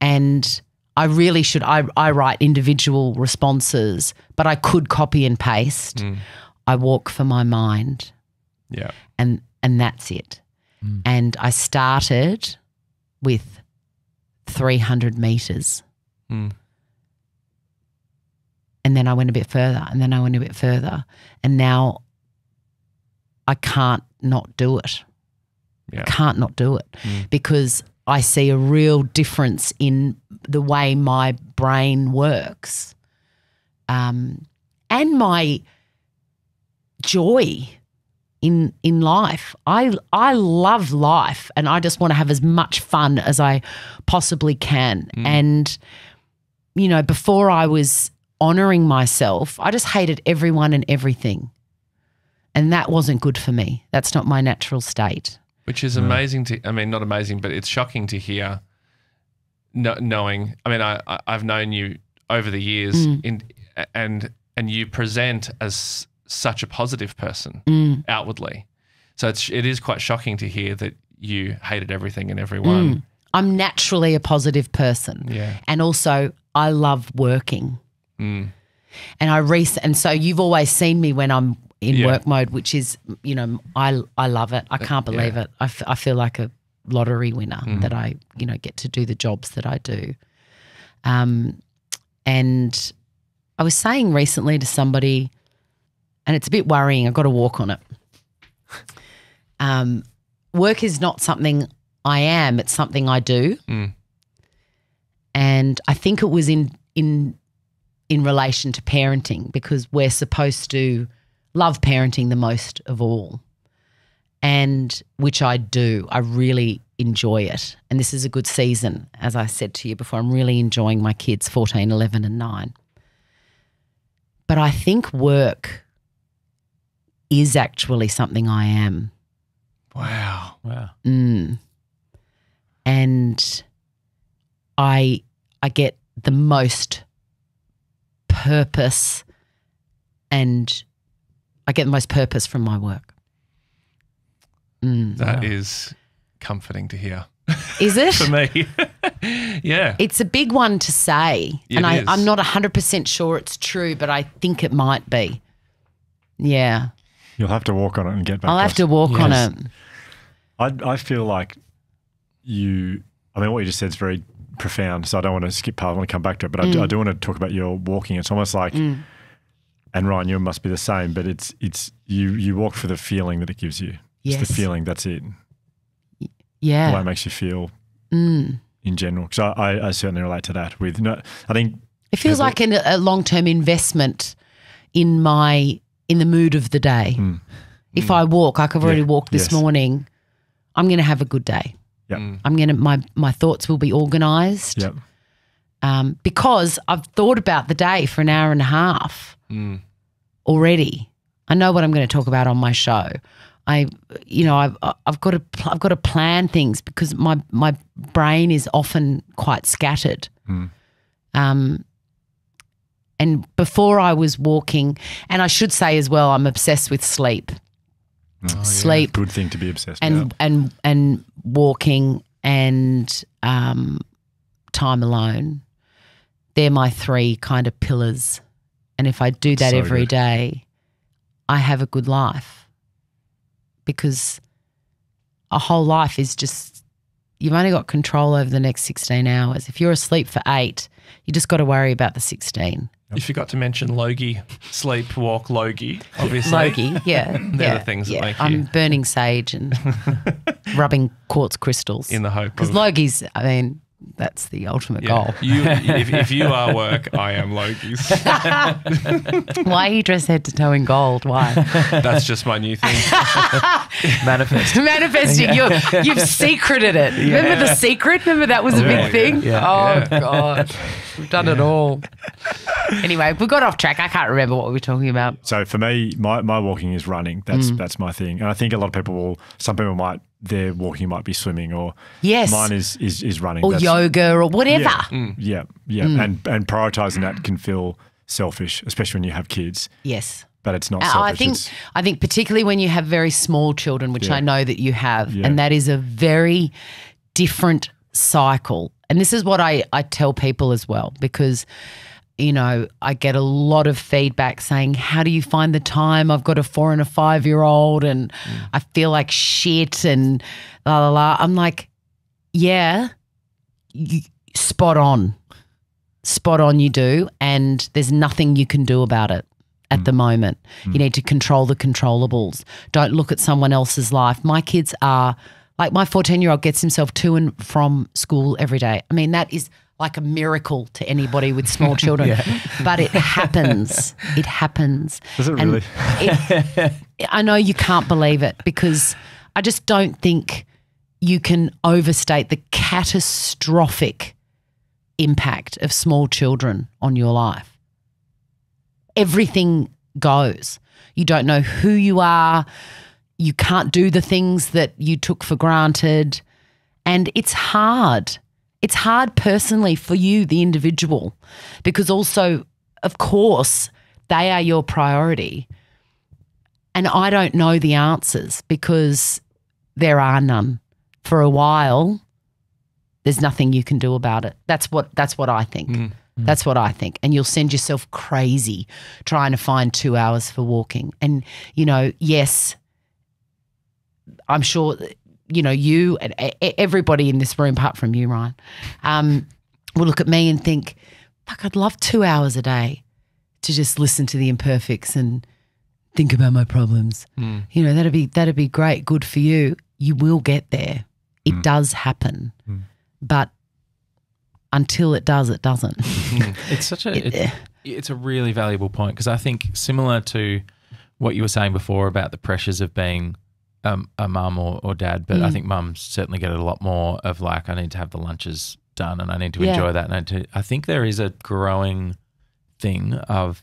and I really should. I I write individual responses, but I could copy and paste. I walk for my mind yeah, and and that's it. And I started with 300 meters. Mm. And then I went a bit further, and then I went a bit further, and now I can't not do it. yeah, Can't not do it because I see a real difference in the way my brain works, um, and my joy in in life. I I love life and I just want to have as much fun as I possibly can. And you know, before I was honoring myself, I just hated everyone and everything. And that wasn't good for me. That's not my natural state. which is amazing to. I mean, not amazing, but it's shocking to hear. No, knowing, I mean, I, I I've known you over the years, Mm. in and and you present as such a positive person Mm. outwardly, so it's it is quite shocking to hear that you hated everything and everyone. I'm naturally a positive person. Yeah. And also I love working. Mm. And I rec- and so you've always seen me when I'm in Yeah. work mode, which is, you know, I I love it. I can't believe yeah. it. I, f- I feel like a lottery winner Mm. that I, you know, get to do the jobs that I do. Um, and I was saying recently to somebody, and it's a bit worrying. I've got to walk on it. Um, work is not something I am; it's something I do. Mm. And I think it was in in in relation to parenting because we're supposed to love parenting the most of all. And which I do. I really enjoy it. And this is a good season, as I said to you before. I'm really enjoying my kids, 14, 11, and 9. But I think work is actually something I am. Wow. Wow. Mm. And I I get the most purpose and I get the most purpose from my work. Mm. That is comforting to hear Is it? [laughs] for me. yeah. It's a big one to say. It and I, is. I'm not 100% sure it's true, but I think it might be. Yeah. You'll have to walk on it and get back. I'll to have us. to walk on Yes. it. I I feel like you. I mean, what you just said is very profound. So I don't want to skip past. I want to come back to it, but I, do, I Mm. do want to talk about your walking. It's almost like, and Ryan, you must be the same. But it's it's you you walk for the feeling that it gives you. It's Yes. the feeling. That's it. Yeah. The way it makes you feel Mm. in general. Because I, I, I certainly relate to that. With no, I think It feels People- like an, a long term investment in my in the mood of the day. Mm. If I walk, like I've already Yeah. walked this Yes. morning, I'm going to have a good day. Yep. I'm going to my my thoughts will be organized Yep. um, because I've thought about the day for an hour and a half Mm. already. I know what I'm going to talk about on my show. I, you know, I've I've got to I've got to plan things because my my brain is often quite scattered. Mm. Um, and before I was walking, and I should say as well, I'm obsessed with sleep, sleep, Good thing to be obsessed and with. and and walking and um, time alone. They're my three kind of pillars, and if I do that So every good. day, I have a good life. Because a whole life is just you've only got control over the next sixteen hours. If you're asleep for eight, you just got to worry about the sixteen. You forgot to mention Logie, sleep, walk, Logie, obviously. Logie, [laughs] yeah, They're yeah, the things that yeah. make you- I'm burning sage and [laughs] rubbing quartz crystals In the hope Because of. Logie's, I mean, that's the ultimate Yeah. goal. You, if, [laughs] if you are work, I am Logie's. [laughs] Why are you dressed head to toe in gold? Why? [laughs] That's just my new thing. Manifest. Manifesting. You, you've secreted it. Remember the secret? Remember that was a Yeah, big thing? yeah, oh, God. We've done it all. Anyway, we got off track. I can't remember what we were talking about. So for me, my, my walking is running. That's Mm. that's my thing. And I think a lot of people will. Some people might their walking might be swimming, or Yes. mine is is, is running. Or That's- yoga or whatever. Yeah, yeah, yeah. Mm. And and prioritizing that can feel selfish, especially when you have kids. Yes. But it's not Uh, selfish. I think it's, I think particularly when you have very small children, which Yeah. I know that you have, Yeah. and that is a very different cycle. And this is what I, I tell people as well, because you know, I get a lot of feedback saying, How do you find the time? I've got a four and a five year old and mm. I feel like shit and la la la. I'm like, Yeah, you, spot on. Spot on, you do. And there's nothing you can do about it at mm. the moment. You mm. need to control the controllables. Don't look at someone else's life. My kids are like my 14 year old gets himself to and from school every day. I mean, that is like a miracle to anybody with small [laughs] children, but it happens. It happens. Does it And really? it- [laughs] I know you can't believe it because I just don't think you can overstate the catastrophic impact of small children on your life. Everything goes. You don't know who you are. You can't do the things that you took for granted. And it's hard. It's hard personally for you, the individual, because also, of course, they are your priority. And I don't know the answers because there are none. For a while, there's nothing you can do about it. That's what that's what I think. Mm-hmm. Mm-hmm. That's what I think. And you'll send yourself crazy trying to find 2 hours for walking. And you know, yes, I'm sure you know you and everybody in this room apart from you, Ryan, um, will look at me and think, "Fuck, I'd love 2 hours a day to just listen to the imperfects and think about my problems. Hmm. You know, that'd be that'd be great, good for you. You will get there. It hmm. does happen. Hmm. But until it does, it doesn't. [laughs] It's such a [laughs] it, eh. it's a really valuable point because I think similar to what you were saying before about the pressures of being um, a mum or, or dad, but Mm. I think mums certainly get it a lot more of like I need to have the lunches done and I need to Yeah. enjoy that. And I, to, I think there is a growing thing of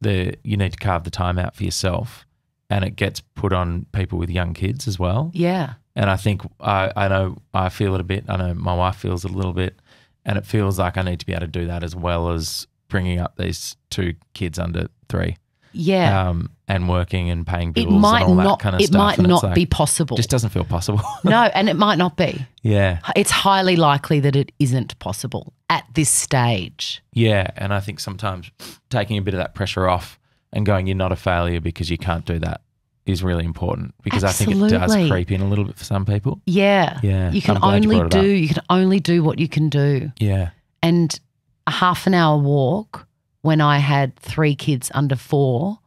the you need to carve the time out for yourself, and it gets put on people with young kids as well. yeah. And I think I, I know I feel it a bit. I know my wife feels it a little bit. And it feels like I need to be able to do that as well as bringing up these two kids under three Yeah. um, and working and paying bills it might and all that not kind of it stuff. It might And not like, be possible. just doesn't feel possible. [laughs] no, and it might not be. yeah. It's highly likely that it isn't possible at this stage. Yeah. And I think sometimes taking a bit of that pressure off and going, you're not a failure because you can't do that is really important because I think it does creep in a little bit for some people. Yeah. Yeah, You can I'm you only do up. you can only do what you can do. Yeah. And a half an hour walk when I had three kids under four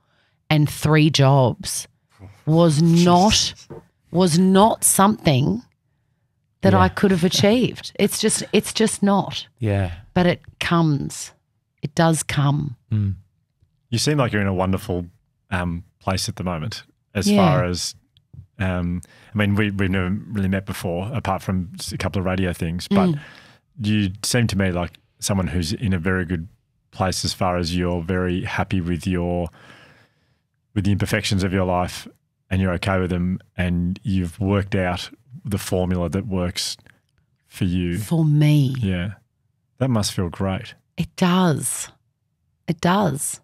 and three jobs was [laughs] not was not something that Yeah. I could have achieved. It's just it's just not. Yeah. But it comes. It does come. Mm. You seem like you're in a wonderful um, place at the moment. as Yeah. far as. Um, I mean, we we've never really met before, apart from a couple of radio things. But Mm. you seem to me like someone who's in a very good place as far as you're very happy with your with the imperfections of your life, and you're okay with them, and you've worked out the formula that works for you. For me, Yeah, that must feel great. it does. It does.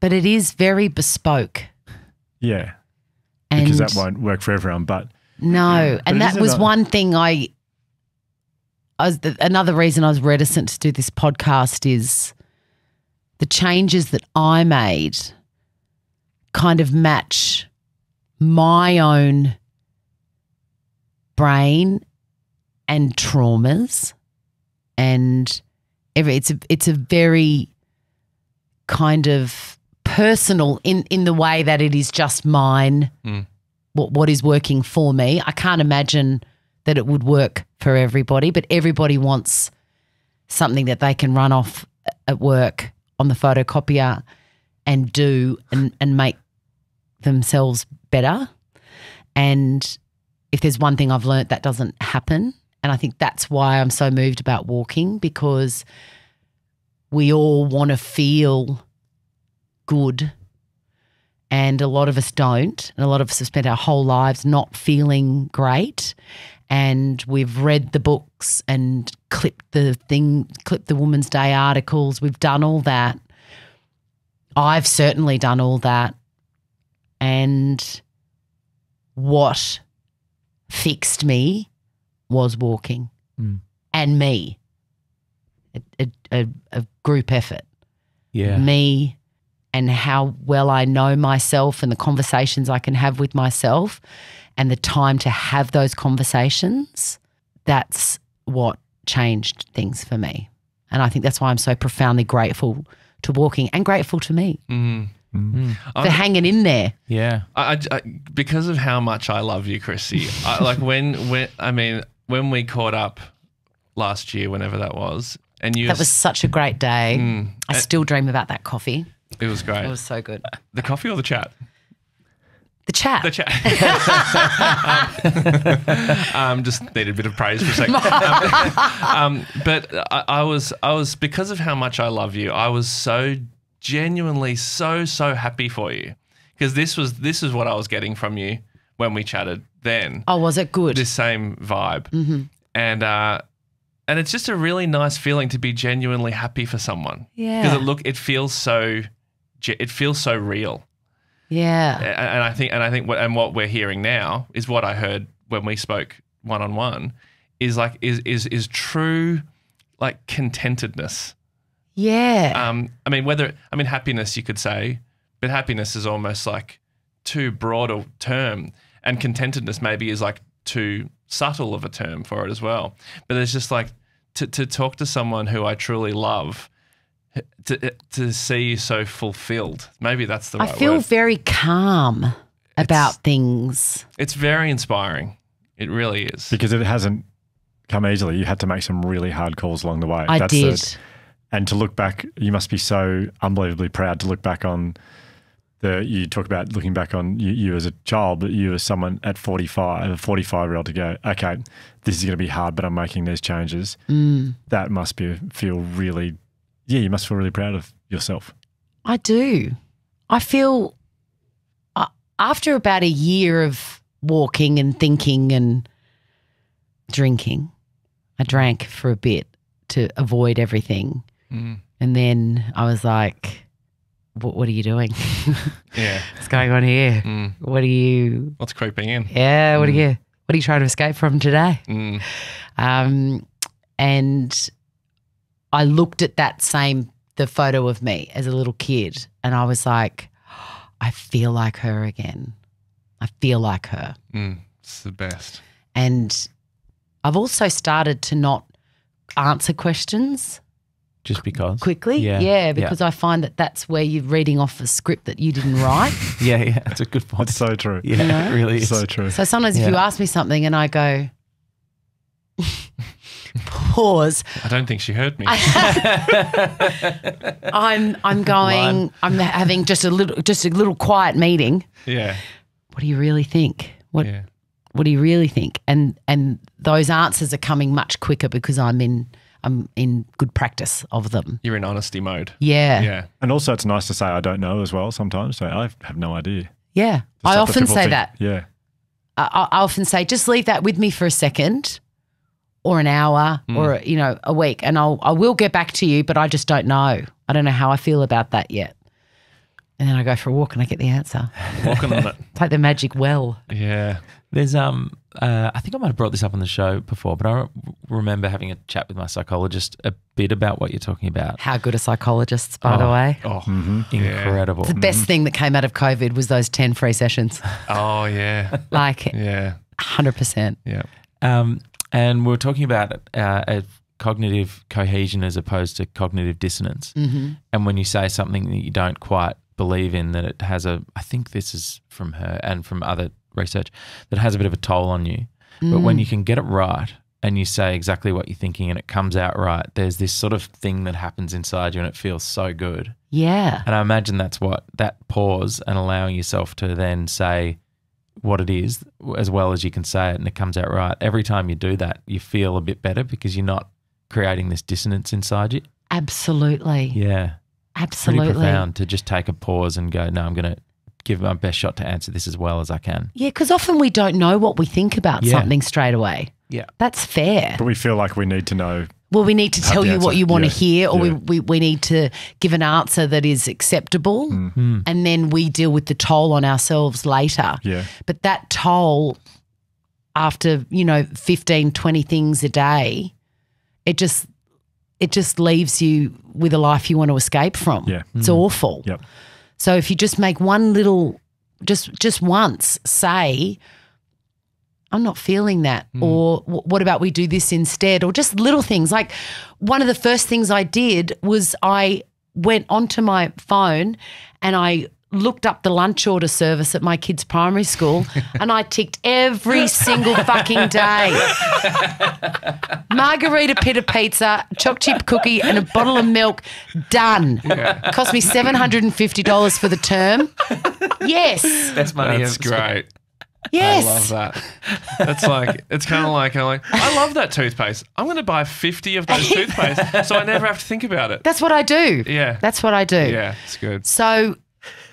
But it is very bespoke. Yeah, And because that won't work for everyone. But No, But and that was one thing I. I was the, another reason I was reticent to do this podcast is the changes that I made kind of match my own brain and traumas and every it's a it's a very kind of personal in in the way that it is just mine. Mm. What what is working for me. I can't imagine that it would work for everybody, but everybody wants something that they can run off at work on the photocopier and do and, and make themselves better. And if there's one thing I've learnt, that doesn't happen. And I think that's why I'm so moved about walking because we all want to feel good and a lot of us don't. And a lot of us have spent our whole lives not feeling great. And we've read the books and clipped the thing, clipped the Woman's Day articles. We've done all that. I've certainly done all that. And what fixed me was walking Mm. and me, a, a, a, a group effort Yeah. me and how well I know myself and the conversations I can have with myself and the time to have those conversations, that's what changed things for me. And I think that's why I'm so profoundly grateful to walking and grateful to me Mm. for hanging in there. Yeah. I, I- I- because of how much I love you, Chrissie. I, like when when I mean when we caught up last year, whenever that was, and you That was such a great day. Mm. I still dream about that coffee. it was great. It was so good. the coffee or the chat? The chat. The chat. [laughs] um, just needed a bit of praise for a second. [laughs] Um, um, but I, I was, I was because of how much I love you. I was so genuinely so so happy for you because this was this is what I was getting from you when we chatted then. oh, was it good? This same vibe, Mm-hmm. and uh, and it's just a really nice feeling to be genuinely happy for someone. Yeah. because it look it feels so, it feels so real yeah. and I think and I think what and what we're hearing now is what I heard when we spoke one on one is like is is is true like contentedness. Yeah. Um, I mean whether I mean happiness you could say, but happiness is almost like too broad a term, and contentedness maybe is like too subtle of a term for it as well. But it's just like to to talk to someone who I truly love. To, to see you so fulfilled, maybe that's the I right feel word. very calm about things. It's very inspiring. It really is. because it hasn't come easily, you had to make some really hard calls along the way. I the- did. and to look back, you must be so unbelievably proud to look back on the. You talk about looking back on you, you as a child, but you as someone at forty five, a forty five year old to go, okay, this is going to be hard, but I'm making these changes. Mm. That must be feel really, yeah, you must feel really proud of yourself. I do. I feel uh, after about a year of walking and thinking and drinking, I drank for a bit to avoid everything. Mm. And then I was like, what, what are you doing? [laughs] Yeah. [laughs] What's going on here? Mm. What are you, What's creeping in? yeah, what are you, what are you trying to escape from today? Mm. Um, and I looked at that same the photo of me as a little kid, and I was like, I feel like her again. I feel like her. Mm. It's the best. And I've also started to not answer questions Just because. quickly. Yeah. Yeah, because I find that that's where you're reading off a script that you didn't write. [laughs] Yeah, yeah. That's a good point. That's so true. yeah, know? it really is. So true. so sometimes if you ask me something and I go, pause, I don't think she heard me. I'm I'm going. I'm having just a little just a little quiet meeting. yeah. what do you really think? What Yeah. what do you really think? And and those answers are coming much quicker because I'm in I'm in good practice of them. You're in honesty mode. Yeah. Yeah. And also, it's nice to say I don't know as well. Sometimes, so I have no idea. Yeah. Just I often say think- that. Yeah, I, I often say, just leave that with me for a second or an hour or, you know, a week and I'll, I will get back to you, but I just don't know. I don't know how I feel about that yet. And then I go for a walk and I get the answer. Walking on [laughs] it. It's like the magic well. Yeah. There's um, uh, I think I might have brought this up on the show before, but I re- remember having a chat with my psychologist a bit about what you're talking about. How good are psychologists, by the way? Oh. way? Oh. Incredible. The best thing that came out of COVID was those 10 free sessions. Oh yeah. [laughs] Like Yeah. 100%. Yeah. Um, and we are talking about uh, a cognitive cohesion as opposed to cognitive dissonance. Mm-hmm. And when you say something that you don't quite believe in, that it has a, I think this is from her and from other research, that has a bit of a toll on you. But when you can get it right and you say exactly what you're thinking and it comes out right, there's this sort of thing that happens inside you and it feels so good. Yeah. And I imagine that's what that pause and allowing yourself to then say what it is as well as you can say it and it comes out right. Every time you do that, you feel a bit better because you're not creating this dissonance inside you. Absolutely. Yeah. Pretty Absolutely. profound to just take a pause and go, no, I'm going to give my best shot to answer this as well as I can. Yeah, because often we don't know what we think about Yeah. something straight away. Yeah. That's fair. but we feel like we need to know. Well, we need to tell you what you want to hear, or Yeah. we, we, we need to give an answer that is acceptable, Mm. and then we deal with the toll on ourselves later. Yeah, But that toll, after, you know, 15, 20 things a day, it just it just leaves you with a life you want to escape from. Yeah. It's awful. Yep. So if you just make one little just just once say I'm not feeling that hmm. or what about we do this instead or just little things like one of the first things I did was I went onto my phone and I looked up the lunch order service at my kids primary school [laughs] and I ticked every single fucking day [laughs] margarita pita pizza, choc chip cookie, and a bottle of milk. Done. Cost me seven hundred and fifty dollars for the term. [laughs] Yes. That's money. That's great. Yes. I love that. That's like it's kind of like I'm like I love that toothpaste. I'm going to buy 50 of those [laughs] toothpaste so I never have to think about it. That's what I do. Yeah. That's what I do. Yeah, it's good. So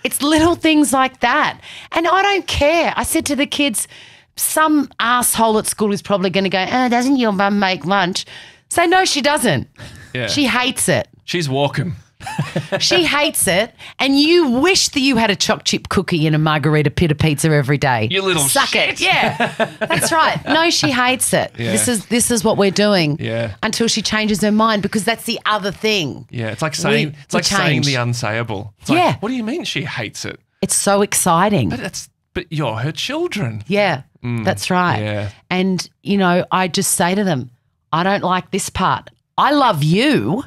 it's little things like that. And I don't care. I said to the kids, some asshole at school is probably going to go, oh, doesn't your mum make lunch? Say, no, she doesn't. Yeah. She hates it. She's walking. [laughs] She hates it, and you wish that you had a choc chip cookie and a margarita pita pizza every day. You little suck shit. it. Yeah, that's right. No, she hates it. Yeah. This is this is what we're doing. Yeah. Until she changes her mind, because that's the other thing. Yeah, it's like saying We- it's like saying the unsayable. It's like, Yeah. what do you mean she hates it? It's so exciting. But that's but you're her children. Yeah, mm. that's right. yeah. And, you know, I just say to them, I don't like this part. I love you.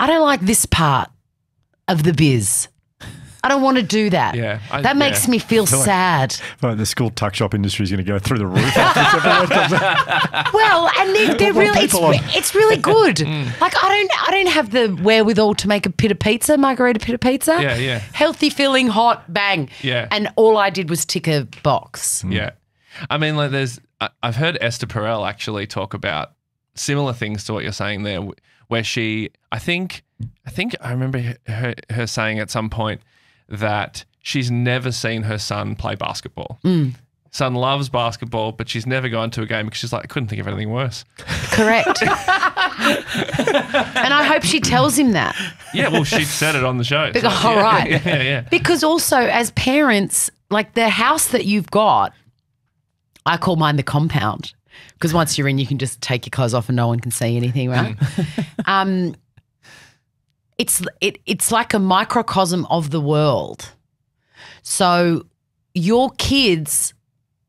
I don't like this part of the biz. I don't want to do that. Yeah, I- that makes yeah. me [laughs] feel feel like- sad. Well, the school tuck shop industry is going to go through the roof. after this episode comes out. Well, and they're, they're really, it's, on. it's really good. [laughs] Mm. Like I don't, I don't have the wherewithal to make a pita pizza, margarita pita pizza. Yeah, yeah. Healthy, filling, hot, bang. Yeah. And all I did was tick a box. Yeah. I mean, like, there's, I- I've heard Esther Perel actually talk about similar things to what you're saying there, where she, I think, I think I remember her, her saying at some point that she's never seen her son play basketball. Mm. Son loves basketball, but she's never gone to a game because she's like, I couldn't think of anything worse. Correct. [laughs] and I hope she tells him that. Yeah, well, she said it on the show. so- All yeah, right. [laughs] Yeah, yeah. Because also, as parents, like the house that you've got, I call mine the compound. Because once you're in, you can just take your clothes off and no one can see anything, right? [laughs] um, it's it, it's like a microcosm of the world. So your kids,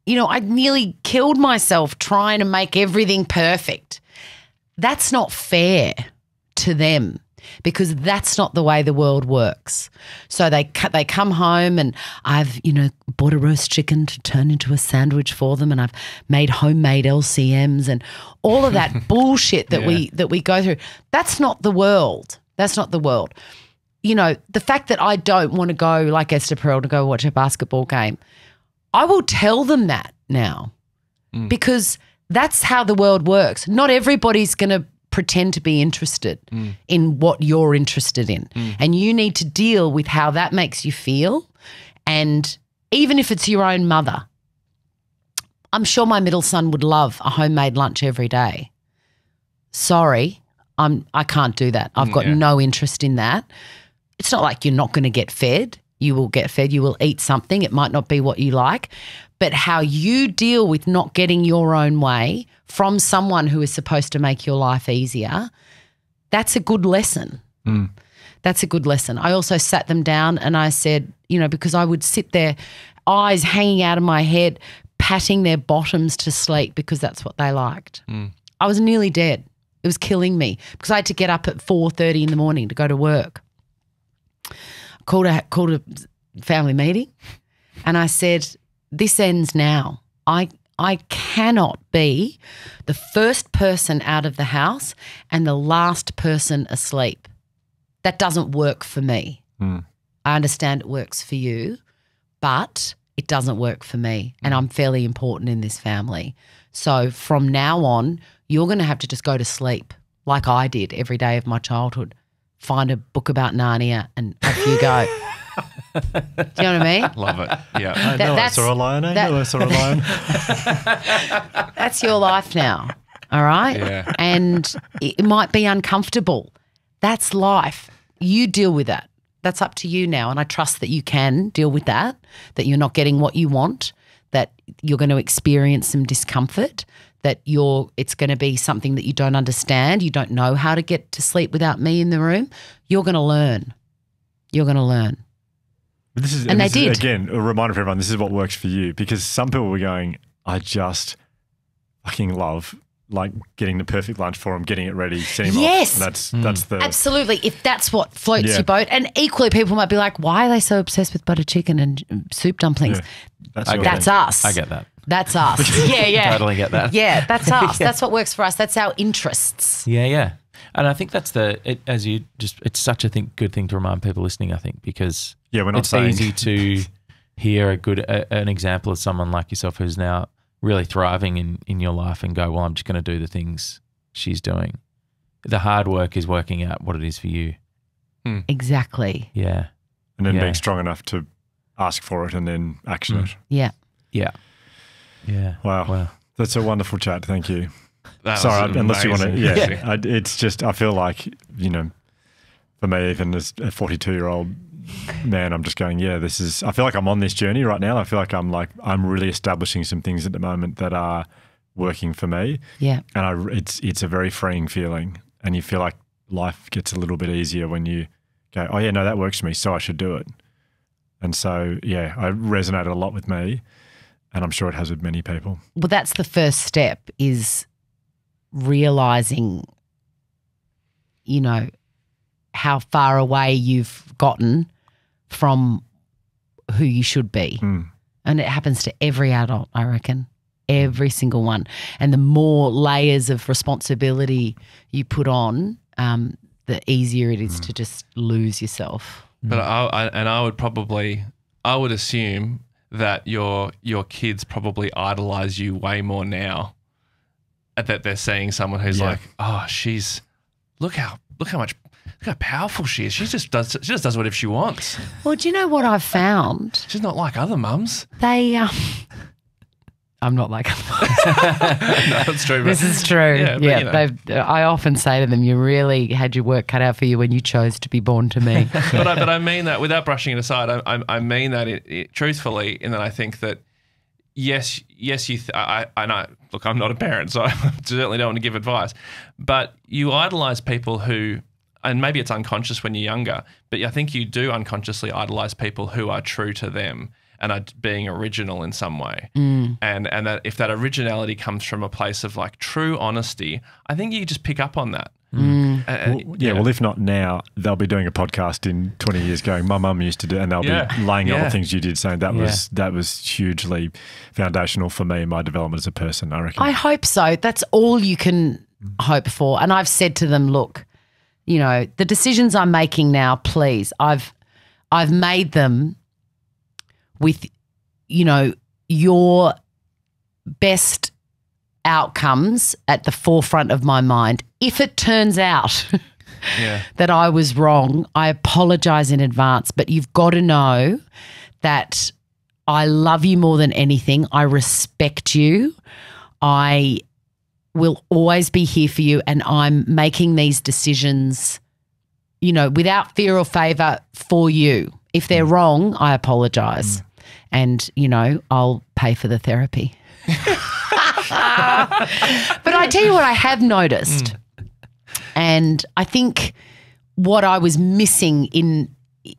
you know, I nearly killed myself trying to make everything perfect. That's not fair to them because that's not the way the world works. So they they come home and I've you know bought a roast chicken to turn into a sandwich for them, and I've made homemade LCMs and all of that [laughs] bullshit that we that we go through. That's not the world. That's not the world. You know the fact that I don't want to go like Esther Perel to go watch a basketball game. I will tell them that now mm. because that's how the world works. Not everybody's going to pretend to be interested mm. in what you're interested in. Mm. And you need to deal with how that makes you feel. And even if it's your own mother, I'm sure my middle son would love a homemade lunch every day. Sorry, I'm I can't do that. I've mm, got yeah. no interest in that. It's not like you're not going to get fed. You will get fed. You will eat something. It might not be what you like, but how you deal with not getting your own way from someone who is supposed to make your life easier, that's a good lesson. Hmm. That's a good lesson. I also sat them down and I said, you know, because I would sit there, eyes hanging out of my head, patting their bottoms to sleep because that's what they liked. Hmm. I was nearly dead. It was killing me because I had to get up at four thirty in the morning to go to work. Called a called a family meeting, and I said, "This ends now. I I cannot be the first person out of the house and the last person asleep. That doesn't work for me. Hmm. I understand it works for you, but it doesn't work for me. And I'm fairly important in this family. So from now on, you're going to have to just go to sleep like I did every day of my childhood. Find a book about Narnia and off you go. [laughs] Do you know what I mean? [laughs] Love it. Yeah. I That- know I that's- saw a lion. I that- know I saw a lion. [laughs] [laughs] That's your life now. All right. Yeah. And it might be uncomfortable. That's life. You deal with that. That's up to you now. And I trust that you can deal with that, that you're not getting what you want, that you're going to experience some discomfort, that you're it's going to be something that you don't understand, you don't know how to get to sleep without me in the room. You're going to learn. You're going to learn. But this is And they this is, did. again a reminder for everyone. This is what works for you because some people were going. I just fucking love like getting the perfect lunch for them, getting it ready, sending them Yes. off. That's hmm. that's the Absolutely. If that's what floats Yeah. your boat. And equally, people might be like, why are they so obsessed with butter chicken and soup dumplings? Yeah. that's I That's us. I get that. That's us. [laughs] yeah, yeah. Totally get that. Yeah, that's us. [laughs] That's what works for us. That's our interests. Yeah, yeah. And I think that's the it, as you just it's such a thing, good thing to remind people listening. I think because Yeah, we're not it's saying easy to [laughs] hear a good a, an example of someone like yourself who's now really thriving in in your life and go, well, I'm just going to do the things she's doing. The hard work is working out what it is for you. Hmm. Exactly. Yeah, and then Yeah. being strong enough to ask for it and then action hmm. it. Yeah. yeah, yeah. Wow. Wow. That's a wonderful chat. Thank you. That was Sorry, unless you want to. amazing. Yeah, I, it's just I feel like you know, for me, even as a forty-two-year-old man, I'm just going. Yeah, this is. I feel like I'm on this journey right now. I feel like I'm like I'm really establishing some things at the moment that are working for me, Yeah. and I, it's it's a very freeing feeling, and you feel like life gets a little bit easier when you go, oh yeah, no, that works for me, so I should do it. And so yeah, I resonated a lot with me, and I'm sure it has with many people. Well, that's the first step is realizing, you know, how far away you've gotten from who you should be. Mm. And it happens to every adult, I reckon. Every single one. And the more layers of responsibility you put on, um, the easier it is to just lose yourself. But I, I and I would probably I would assume that your your kids probably idolize you way more now. That they're seeing someone who's Yeah. like, oh, she's look how look how much look how powerful she is. She just does she just does whatever she wants. Well, do you know what I've found? She's not like other mums. They, um, [laughs] I'm not like [laughs] no, that's true. This is true. Yeah, Yeah, but, you know. I often say to them, "You really had your work cut out for you when you chose to be born to me." [laughs] but, I, but I mean that without brushing it aside. I, I, I mean that it, it, truthfully, in that I think that yes, yes, you. Th- I, I know. Look, I'm not a parent, so [laughs] I certainly don't want to give advice. But you idolize people who, and maybe it's unconscious when you're younger, but I think you do unconsciously idolize people who are true to them and are being original in some way. Mm. And and that if that originality comes from a place of like true honesty, I think you just pick up on that. Uh, uh, Well, yeah, well, if not now, they'll be doing a podcast in 20 years going, my mum used to do, and they'll Yeah. be laying out Yeah. the things you did, saying that Yeah. was that was hugely foundational for me in my development as a person, I reckon. I hope so. That's all you can hope for. And I've said to them, "Look, you know, the decisions I'm making now, please. I've I've made them with, you know, your best outcomes at the forefront of my mind. If it turns out Yeah. [laughs] that I was wrong, I apologize in advance, but you've got to know that I love you more than anything. I respect you. I will always be here for you. And I'm making these decisions, you know, without fear or favor for you. If they're mm. wrong, I apologize. Mm. And, you know, I'll pay for the therapy. [laughs] but I tell you what, I have noticed. And I think what I was missing in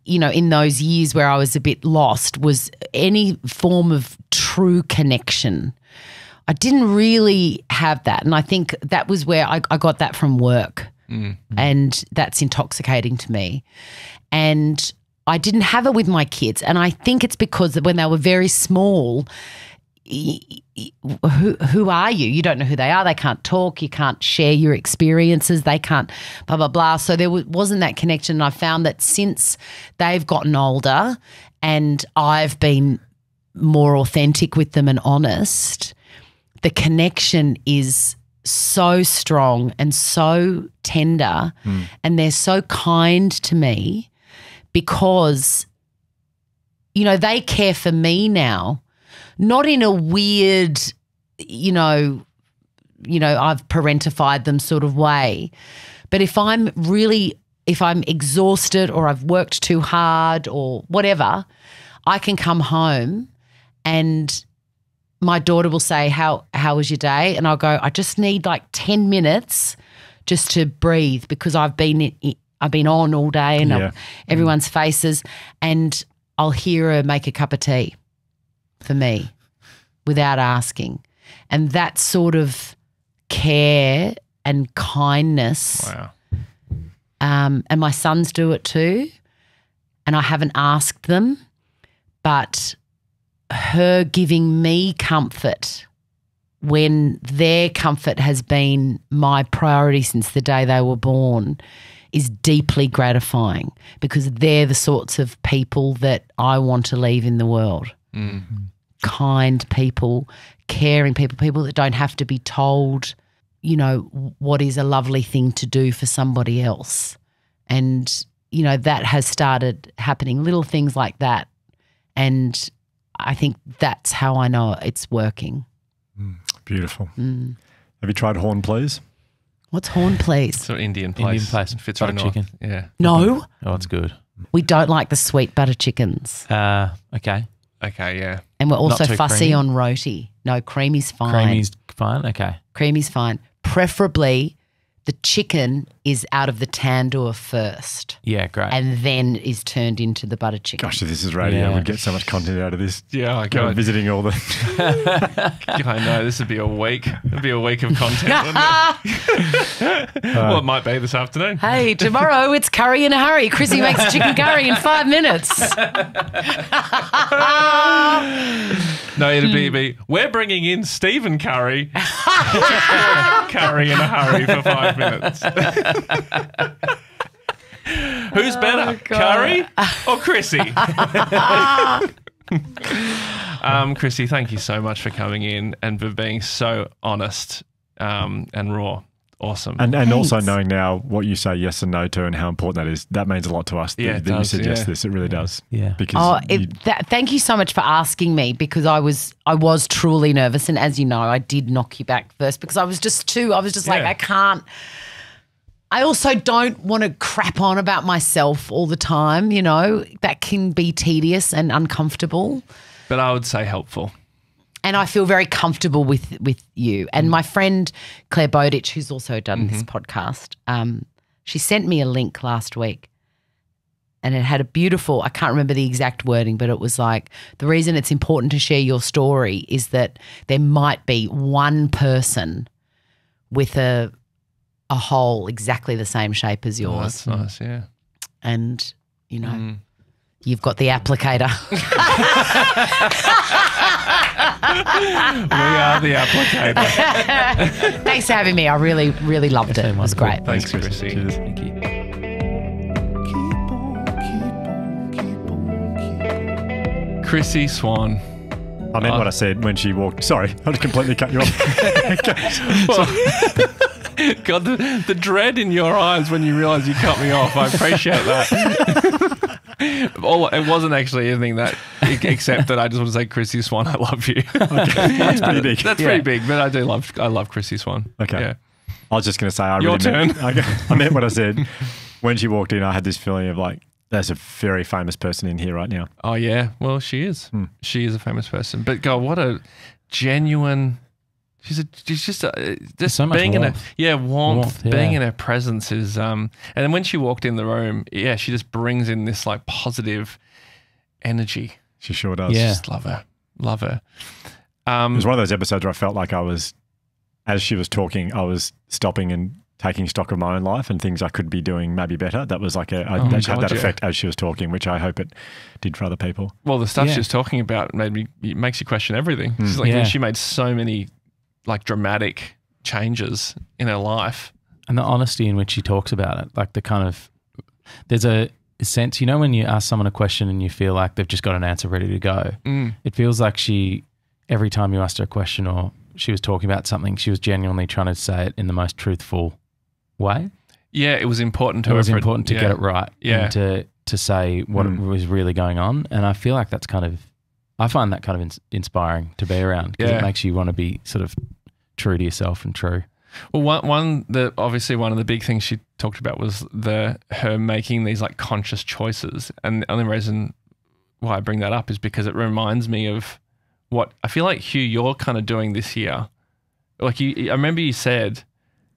you know in those years where I was a bit lost was any form of true connection. I didn't really have that, and I think that was where I, I got that from work, mm-hmm. and that's intoxicating to me. And I didn't have it with my kids, and I think it's because when they were very small, who who are you? You don't know who they are. They can't talk. You can't share your experiences. They can't blah blah blah. So there wasn't that connection. And I found that since they've gotten older, and I've been more authentic with them and honest, the connection is so strong and so tender, hmm. and they're so kind to me because you know they care for me now not in a weird, you know, you know, I've parentified them sort of way. But if I'm really if I'm exhausted or I've worked too hard or whatever, I can come home and my daughter will say, How how was your day? And I'll go, I just need like 10 minutes just to breathe because I've been in, I've been on all day and Yeah. Everyone's faces and I'll hear her make a cup of tea for me without asking. And that sort of care and kindness. Wow. Um, and my sons do it too. And I haven't asked them, but her giving me comfort when their comfort has been my priority since the day they were born is deeply gratifying because they're the sorts of people that I want to leave in the world. Kind people, caring people, people that don't have to be told, you know, what is a lovely thing to do for somebody else. And, you know, that has started happening, little things like that. And I think that's how I know it's working. Beautiful. Mm. Have you tried Horn Please? What's horn, please? So Indian place. Indian place. in Fitzroy Butter North. chicken. Yeah. No, Oh, it's good. we don't like the sweet butter chickens. Uh, okay. Okay. Yeah. And we're also fussy creamy? on roti. No, creamy's fine. Creamy's fine. Okay. Creamy's fine. Preferably, the chicken is out of the tandoor first Yeah, great. and then is turned into the butter chicken. Gosh, if this is radio, Yeah. we'd get so much content out of this. Yeah. I Go go. visiting all the. [laughs] [laughs] I know this would be a week. It'd be a week of content. [laughs] wouldn't it? Uh, well, it might be this afternoon. Hey, tomorrow it's curry in a hurry. Chrissie makes chicken curry in five minutes. No, it'd be, be we're bringing in Stephen Curry. Curry in a hurry for five minutes. [laughs] Who's better, Curry [laughs] or Chrissie? um, Chrissie, thank you so much for coming in and for being so honest um, and raw. Awesome. And, and also knowing now what you say yes and no to and how important that is, that means a lot to us. that- Yeah, it that, you does, said yes yeah. to this. It really does. Yeah. Because Oh, you- it, that, thank you so much for asking me because I was I was truly nervous, and as you know, I did knock you back first because I was just too. I was just like, I can't. I also don't want to crap on about myself all the time. You know that can be tedious and uncomfortable. but I would say helpful. And I feel very comfortable with with you. And my friend Clare Bowditch, who's also done this podcast, um, she sent me a link last week, and it had a beautiful. I can't remember the exact wording, but it was like the reason it's important to share your story is that there might be one person with a a hole exactly the same shape as Oh, yours, that's nice. Yeah. and you know. You've got the applicator. [laughs] We are the applicator. [laughs] Thanks for having me. I really, really loved it. It was great. Thanks, Chris. Chrissie. Cheers. Thank you. Chrissie Swan. I meant what I said when she walked. Sorry, I just completely cut you off. [laughs] God, the, the dread in your eyes when you realise you cut me off. I appreciate that. All, [laughs] it wasn't actually anything that, except that I just want to say, Chrissie Swan, I love you. [laughs] That's pretty big. [laughs] That's Yeah. pretty big, but I do love, I love Chrissie Swan. Okay. Yeah. I was just going to say, I Your really meant, I, I meant what I said. When she walked in, I had this feeling of like, there's a very famous person in here right now. Oh yeah, well she is. Hmm. She is a famous person. But God, what a genuine. She's a. She's just a, just so much being in warmth. a yeah warmth. Warmth, yeah. Being in her presence is um. And then when she walked in the room, yeah, she just brings in this like positive energy. She sure does. Yeah. Just love her, love her. It Um, was one of those episodes where I felt like I was, as she was talking, I was stopping and taking stock of my own life and things I could be doing maybe better. That was like a, I Oh, actually had God, that yeah. effect as she was talking, which I hope it did for other people. well, the stuff Yeah. she was talking about made me it makes you question everything. She's like Yeah. she made so many like dramatic changes in her life. and the honesty in which she talks about it, like the kind of there's a sense, you know, when you ask someone a question and you feel like they've just got an answer ready to go. Mm. It feels like she every time you asked her a question or she was talking about something, she was genuinely trying to say it in the most truthful way. Yeah, it was important to it was her. for- important to yeah. get it right Yeah. and to to say what Mm. was really going on. And I feel like that's kind of I find that kind of ins- inspiring to be around because Yeah. it makes you want to be sort of true to yourself and true. Well, one, one the obviously one of the big things she talked about was the her making these like conscious choices, and the only reason why I bring that up is because it reminds me of what I feel like Hugh you're kind of doing this year. Like you, I remember you said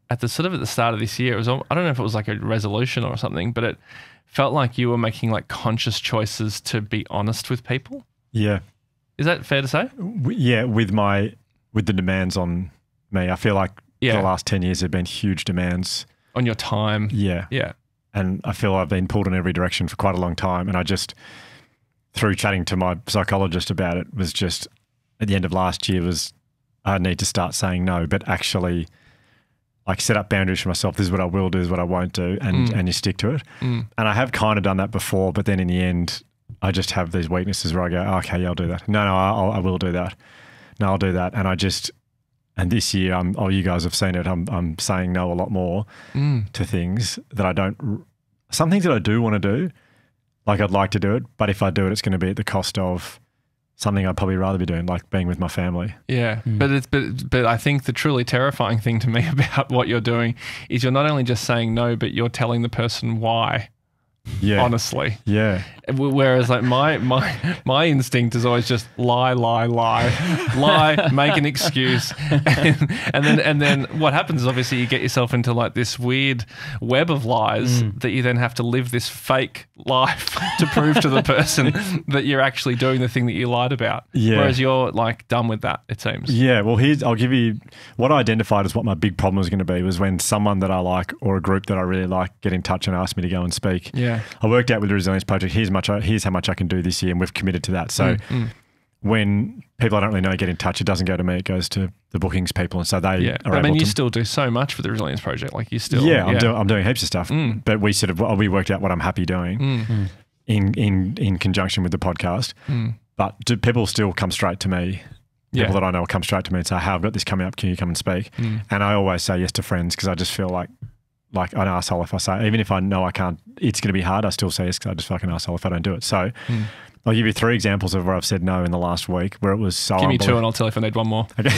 at the sort of at the start of this year, it was I don't know if it was like a resolution or something, but it felt like you were making like conscious choices to be honest with people. Yeah. Is that fair to say? W- Yeah. With my, with the demands on me, I feel like Yeah. the last 10 years have been huge demands. On your time. Yeah. Yeah. and I feel I've been pulled in every direction for quite a long time. And I just, through chatting to my psychologist about it, was just at the end of last year was I need to start saying no, but actually, like set up boundaries for myself. This is what I will do, this is what I won't do, and Mm. and you stick to it. Mm. And I have kind of done that before, but then in the end, I just have these weaknesses where I go, "Oh, okay, yeah, I'll do that. No, no, I'll, I will do that. No, I'll do that. And I just, and this year, I'm, oh, you guys have seen it. I'm, I'm saying no a lot more Mm. to things that I don't, some things that I do want to do, like I'd like to do it, but if I do it, it's going to be at the cost of something I'd probably rather be doing, like being with my family. Yeah, Mm. but it's but but I think the truly terrifying thing to me [laughs] about what you're doing is you're not only just saying no, but you're telling the person why. Yeah. Honestly, Yeah. Whereas like my my my instinct is always just lie, lie, lie, lie, make an excuse, and, and then and then what happens is obviously you get yourself into like this weird web of lies hmm. that you then have to live this fake life [laughs] to prove to the person that you're actually doing the thing that you lied about. Yeah. Whereas you're like done with that. It seems. Yeah, well, here's I'll give you what I identified as what my big problem was going to be was when someone that I like or a group that I really like get in touch and ask me to go and speak. Yeah. I worked out with the Resilience Project. Here's much. I, here's how much I can do this year, and we've committed to that. So Mm, when people I don't really know get in touch, it doesn't go to me. It goes to the bookings people, and so they Yeah, are but I able mean, you to. still do so much for the Resilience Project. Like you still, yeah, I'm doing I'm doing heaps of stuff, Mm. but we sort of we worked out what I'm happy doing Mm, in in in conjunction with the podcast. mm. But do people still come straight to me? People Yeah. that I know will come straight to me and say, "Hey, I've got this coming up. Can you come and speak?" Mm. And I always say yes to friends because I just feel like like an asshole if I say, even if I know I can't, it's going to be hard. I still say yes because I just fucking like asshole if I don't do it. So Mm. I'll give you three examples of where I've said no in the last week where it was so. Give me two, and I'll tell you if I need one more. Okay.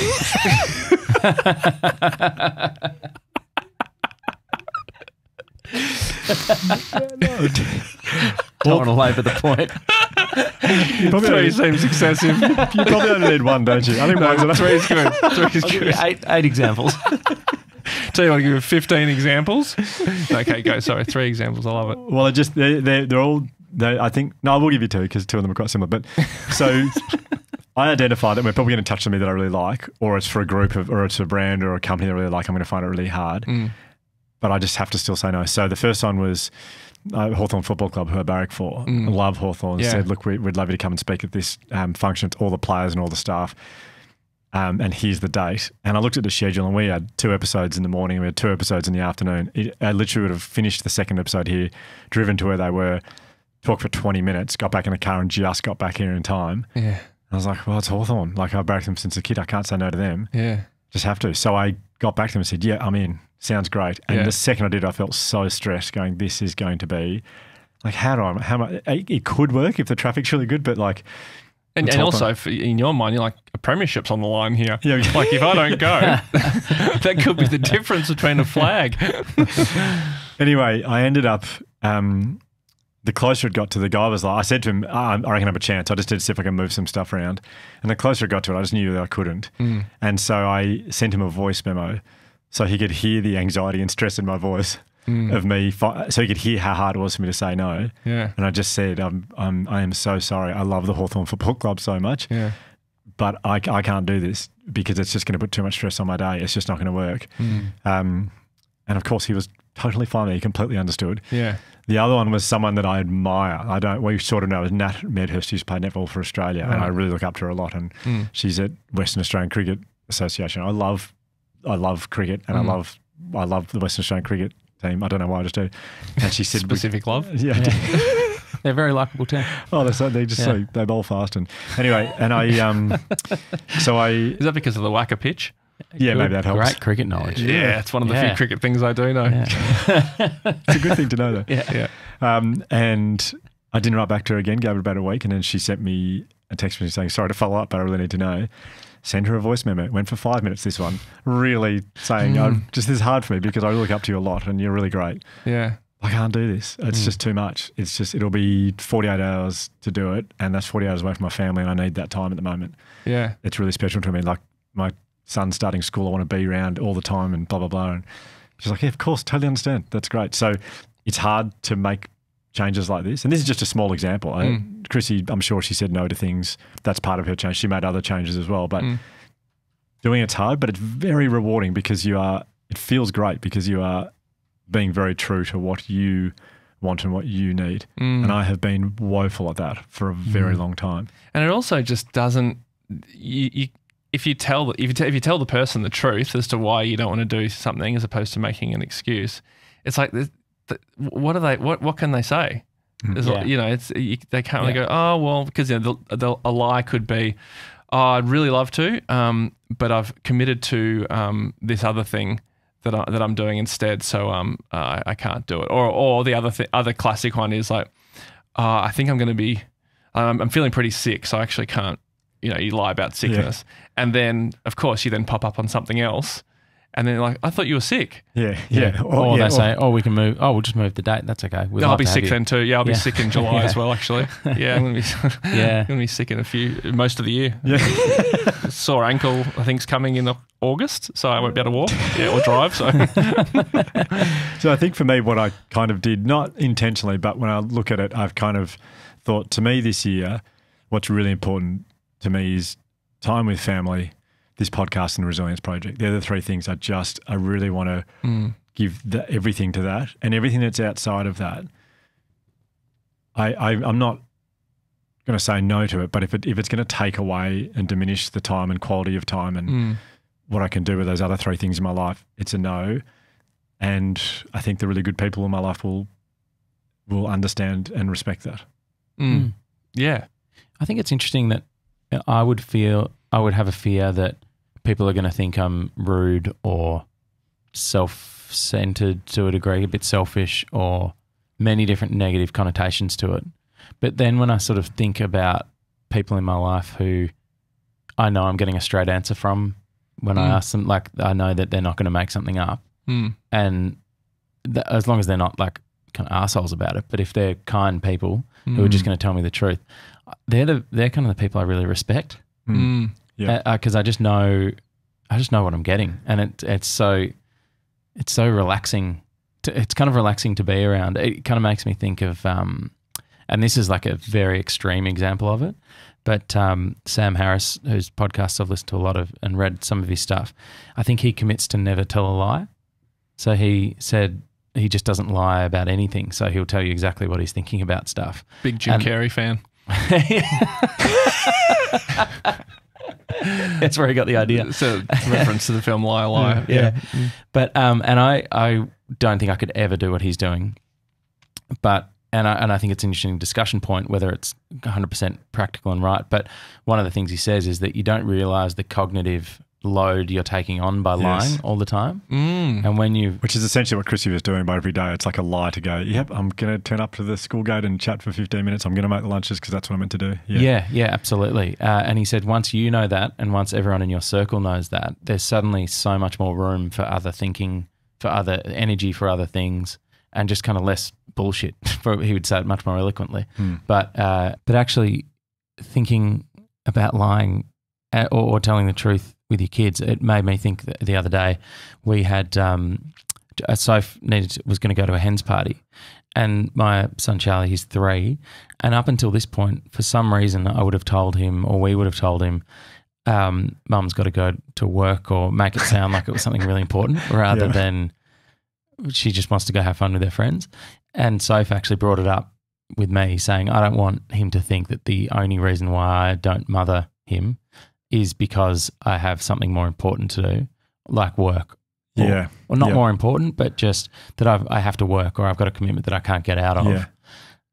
Don't want to labour the point. you probably, Three only, seems excessive. you probably only need one, don't you? I think one's no, enough. three's good. Three's I'll give you good. eight, eight examples. [laughs] Tell you what, I'll give you 15 examples. okay, go. Sorry, three examples. I love it. Well, it just they they they're all. They, I think no, I will give you two because two of them are quite similar. But so [laughs] I identify that when people get in touch with me that I really like, or it's for a group of, or it's a brand or a company that I really like, I'm going to find it really hard. Mm. But I just have to still say no. So the first one was uh, Hawthorn Football Club, who I barrack for. Mm. Love Hawthorn. Yeah. Said, look, we, we'd love you to come and speak at this um, function to all the players and all the staff. Um, and here's the date. And I looked at the schedule, and we had two episodes in the morning, and we had two episodes in the afternoon. It, I literally would have finished the second episode here, driven to where they were, talked for 20 minutes, got back in the car, and just got back here in time. Yeah. I was like, well, it's Hawthorn. Like I've backed them since a kid. I can't say no to them. Yeah. Just have to. So I got back to them and said, yeah, I'm in. Sounds great. And Yeah. the second I did, I felt so stressed going, this is going to be like, how do I, how much, it it could work if the traffic's really good, but like, And, and also, for, in your mind, you're like, a premiership's on the line here. Yeah. [laughs] Like, if I don't go, [laughs] that could be the difference between a flag. [laughs] Anyway, I ended up. Um, the closer it got to the guy was like, I said to him, "Ah, I reckon I have a chance. I just did to see if I can move some stuff around. And the closer it got to it, I just knew that I couldn't. And so I sent him a voice memo so he could hear the anxiety and stress in my voice Mm. of me, so he could hear how hard it was for me to say no. Yeah. And I just said, I'm, I'm, I am so sorry. I love the Hawthorn Football Club so much, Yeah. but I, I can't do this because it's just going to put too much stress on my day. It's just not going to work. Mm. Um, and of course, he was totally fine. He completely understood. Yeah. The other one was someone that I admire. I don't. We sort of know as Nat Medhurst, who's played netball for Australia, and I really look up to her a lot. And mm. she's at Western Australian Cricket Association. I love, I love cricket, and I love, I love the Western Australian cricket team. I don't know why I just do. And she said, Specific love. yeah. [laughs] They're very likable too. Oh, they're so, they just Yeah. so they bowl fast. And anyway, and I um, [laughs] so I Is that because of the WACA pitch? yeah maybe that helps. Great cricket knowledge. Yeah, it's one of the Yeah. few cricket things I do know. [laughs] It's a good thing to know though. Yeah. Yeah. Um, and I didn't write back to her again, gave it about a week, and then she sent me a text message saying, Sorry to follow up, but I really need to know. Send her a voice memo. It went for five minutes, this one, really saying, I, Just this is hard for me because I look up to you a lot and you're really great. Yeah. I can't do this. It's mm. just too much. It's just, it'll be 48 hours to do it, and that's 40 hours away from my family, and I need that time at the moment. Yeah. It's really special to me. Like, my son's starting school, I want to be around all the time, and blah, blah, blah. And she's like, Yeah, of course, totally understand. That's great. So it's hard to make changes like this. And this is just a small example. I, mm. Chrissie, I'm sure she said no to things. That's part of her change. She made other changes as well. But mm. doing it's hard, but it's very rewarding because you are, it feels great because you are being very true to what you want and what you need. Mm. And I have been woeful at that for a very long time. And it also just doesn't. You, you if you tell if you, t- if you tell the person the truth as to why you don't want to do something, as opposed to making an excuse, it's like what are they? What what can they say? There's Yeah. a- You know, it's you, they can't really Yeah. go. Oh well, because you know, the, the, a lie could be, oh, I'd really love to, um, but I've committed to um, this other thing that I, that I'm doing instead, so um, uh, I can't do it. Or or the other th- other classic one is like, uh, I think I'm going to be, um, I'm feeling pretty sick, so I actually can't. You know, you lie about sickness, and then of course you then pop up on something else, and then you're like, I thought you were sick. Yeah. Yeah. Oh, or, yeah, they say, oh. "Oh, we can move. Oh, we'll just move the date. That's okay. We'd I'll be sick then too. Yeah, I'll be Yeah. sick in July as well. Actually, [laughs] yeah, I'm gonna be. [laughs] Yeah. I'm gonna be sick in a few most of the year. yeah. [laughs] Sore ankle, I think, is coming in August, so I won't be able to walk, yeah, or drive. So So I think for me, what I kind of did, not intentionally, but when I look at it, I've kind of thought to me this year, what's really important to me is time with family, this podcast and the resilience project. They're the three things I just, I really want to mm. give the, everything to that. And everything that's outside of that, I, I I'm not going to say no to it, but if it if it's going to take away and diminish the time and quality of time and mm. what I can do with those other three things in my life, it's a no. And I think the really good people in my life will will understand and respect that. Mm. mm. yeah, I think it's interesting that I would feel I would have a fear that people are going to think I'm rude or self-centered to a degree, a bit selfish, or many different negative connotations to it. But then when I sort of think about people in my life who I know I'm getting a straight answer from when I Mm. ask them, like I know that they're not going to make something up, Mm. and th- as long as they're not like kind of assholes about it, but if they're kind people who are just going to tell me the truth, they're the they're kind of the people I really respect Mm. Yeah. because I just know I just know what I'm getting, and it it's so it's so relaxing. To, it's kind of relaxing to be around. It kind of makes me think of, um, and this is like a very extreme example of it. But um, Sam Harris, whose podcasts I've listened to a lot of and read some of his stuff, I think he commits to never tell a lie. So he said he just doesn't lie about anything. So he'll tell you exactly what he's thinking about stuff. big Jim And- Carrey fan. [laughs] [laughs] That's where he got the idea. It's a reference to the film Liar Liar. [laughs] yeah. But um, and I I don't think I could ever do what he's doing. But and I, and I think it's an interesting discussion point whether it's 100% practical and right. But one of the things he says is that you don't realize the cognitive load you're taking on by Yes. lying all the time. Mm. And when you Which is essentially what Chrissie was doing by every day. It's like a lie to go, yep, I'm going to turn up to the school gate and chat for 15 minutes. I'm going to make the lunches because that's what I'm meant to do. Yeah, yeah, absolutely. Uh, and he said once you know that, and once everyone in your circle knows that, there's suddenly so much more room for other thinking, for other energy, for other things, and just kind of less bullshit. [laughs] For he would say it much more eloquently. But uh, but actually, thinking about lying uh, or, or telling the truth with your kids, it made me think the other day we had um, a Soph needed to- was going to go to a hens party, and my son Charlie, he's three, and up until this point, for some reason, I would have told him, or we would have told him, um, "Mum's got to go to work," or make it sound like it was something really important, [laughs] rather Yeah. than she just wants to go have fun with her friends. And Soph actually brought it up with me, saying, "I don't want him to think that the only reason why I don't mother him is because I have something more important to do, like work." Or, Yeah. or not Yeah. more important, but just that I've, I have to work or I've got a commitment that I can't get out of. Yeah.